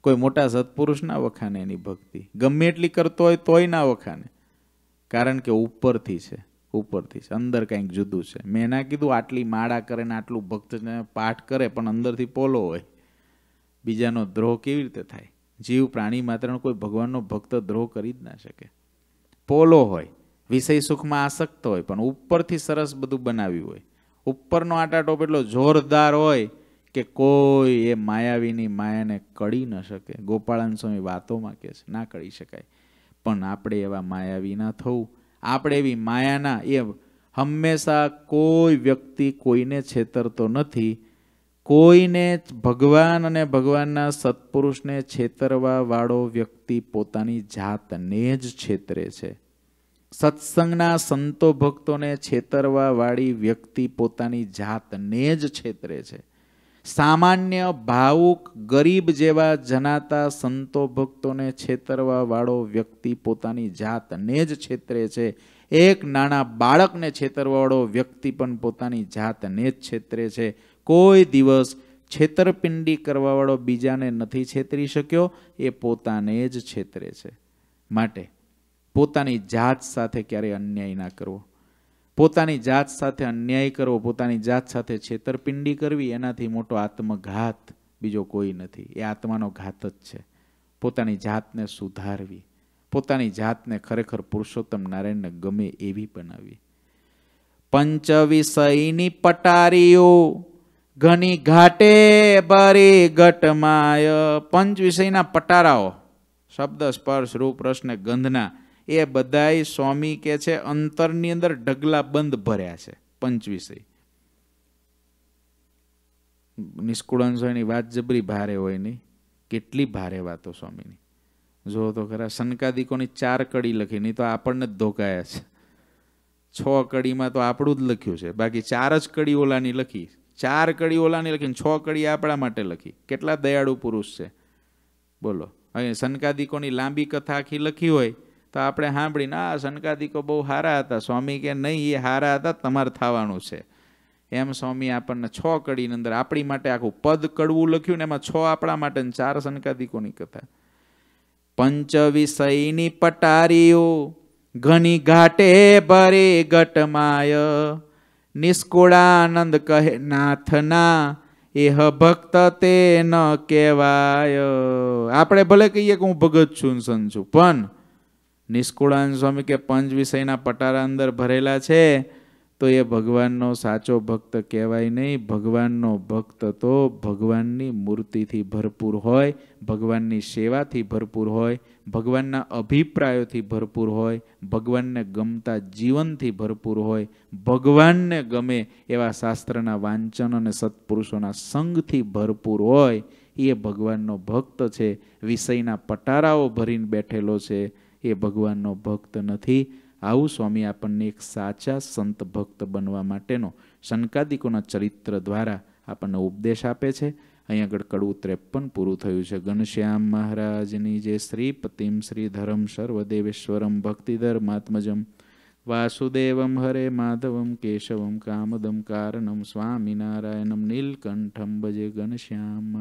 કોઈ મોટા સત્પુરુષના વખાણે એની ભક્તિ. ગમે એટલી કરતો હોય તોય ના વખાણે. કારણ કે ઉપરથી છે ઉપરથી છે. અંદર કંઈક જુદું છે. મેં ના કીધું આટલી માળા કરે ને આટલું ભક્તને પાઠ કરે, પણ અંદરથી પોલો હોય. બીજાનો દ્રોહ કેવી રીતે થાય? જીવ પ્રાણી માત્રનો કોઈ ભગવાનનો ભક્ત દ્રોહ કરી જ ના શકે. પોલો હોય, વિષય સુખમાં આસક્ત હોય, પણ ઉપરથી સરસ બધું બનાવ્યું હોય. ઉપરનો આટાટોપ એટલો જોરદાર હોય કે કોઈ એ માયાવીની માયાને કળી ન શકે. ગોપાળન સ્વામી વાતોમાં કહે છે, ના કળી શકાય. પણ આપણે એવા માયાવી ના થવું. આપણે એવી માયાના, એ હંમેશા કોઈ વ્યક્તિ કોઈને છેતરતો નથી. કોઈને ભગવાન અને ભગવાનના સત્પુરુષને છેતરવા વાળો વ્યક્તિ પોતાની જાતને જ છેતરે છે. સત્સંગના સંતો ભક્તોને છેતરવા વાળી વ્યક્તિ પોતાની જાતને જ છેતરે છે. સામાન્ય, ભાવુક, ગરીબ જેવા જનાતા સંતો ભક્તોને છેતરવા વાળો વ્યક્તિ પોતાની જાતને જ છેતરે છે. એક નાના બાળકને છેતરવાળો વ્યક્તિ પણ પોતાની જાતને જ છેતરે છે. કોઈ દિવસ છેતરપિંડી કરવાવાળો બીજાને નથી છેતરી શક્યો, એ પોતાને જ છેતરે છે. માટે પોતાની જાત સાથે ક્યારેય અન્યાય ના કરવો? પોતાની જાત સાથે અન્યાય કરવો, પોતાની જાત સાથે છેતરપિંડી કરવી, એનાથી મોટો આત્મઘાત બીજો કોઈ નથી. એ આત્માનો ઘાત જ છે. પોતાની જાતને સુધારવી, પોતાની જાતને ખરેખર પુરુષોત્તમ નારાયણને ગમે એવી બનાવી પંચ વિષયની પટારીઓ ઘણી ઘાટે બરી ગટમાય. પંચ વિષયના પટારાઓ, શબ્દ, સ્પર્શ, રૂપ રસ ને ગંધના, એ બધાય સ્વામી કે છે અંતરની અંદર ઢગલા બંધ ભર્યા છે પંચ વિષય. નિષ્કુળન સ્વામીની વાત જબરી ભારે હોય નહીં, કેટલી ભારે વાતો સ્વામીની. જો તો ખરા સનકાદિકોની ચાર કડી લખી, નહીં તો આપણને જ ધોકાયા છે. છ કડીમાં તો આપણું જ લખ્યું છે, બાકી ચાર જ કડી ઓલાની લખી. ચાર કડી ઓલાની લખીને છ કડી આપણા માટે લખી. કેટલા દયાળુ પુરુષ છે? બોલો. અહીં સનકાદિકોની લાંબી કથા આખી લખી હોય તો આપણે સાંભળીને આ સનકાદિકો બહુ સારા હતા. સ્વામી કે નહીં, એ સારા હતા, તમારે થવાનું છે. એમ સ્વામી આપણને છ કડીની અંદર આપણી માટે આખું પદ કડવું લખ્યું ને એમાં છ આપણા માટે ને ચાર સનકાદિકોની કથા. પંચ વિષયની પટારીઓ ઘણી ઘાટે ભરે ગટમાય નિષ્કુળાનંદ કહે, નાથના, એહ ભક્ત તે ન કહેવાય. આપણે ભલે કહીએ કે હું ભગત છું, સંત છું, પણ નિષ્કુળાન સ્વામી કે પંચ વિષયના પટારા અંદર ભરેલા છે. તો એ ભગવાનનો સાચો ભક્ત કહેવાય નહીં. ભગવાનનો ભક્ત તો ભગવાનની મૂર્તિથી ભરપૂર હોય, ભગવાનની સેવાથી ભરપૂર હોય, ભગવાનના અભિપ્રાયોથી ભરપૂર હોય, ભગવાનને ગમતા જીવનથી ભરપૂર હોય, ભગવાનને ગમે એવા શાસ્ત્રના વાંચન અને સત્પુરુષોના સંગથી ભરપૂર હોય, એ ભગવાનનો ભક્ત છે. વિષયના પટારાઓ ભરીને બેઠેલો છે. એ ભગવાનનો ભક્ત નથી. આવું સ્વામી આપણને એક સાચા સંત ભક્ત બનવા માટેનો શંકાદિકોના ચરિત્ર દ્વારા આપણને ઉપદેશ આપે છે. અહીં આગળ કડવું ત્રેપન પૂરું થયું છે. ઘનશ્યામ મહારાજની જે શ્રી પતિમ શ્રી ધરમ સર્વદેવેશ્વરમ ભક્તિધર માત્મજમ, વાસુદેવમ હરે માધવમ કેશવમ કામદમ કારણમ સ્વામિનારાયણમ નીલકંઠમ ભજે ઘનશ્યામ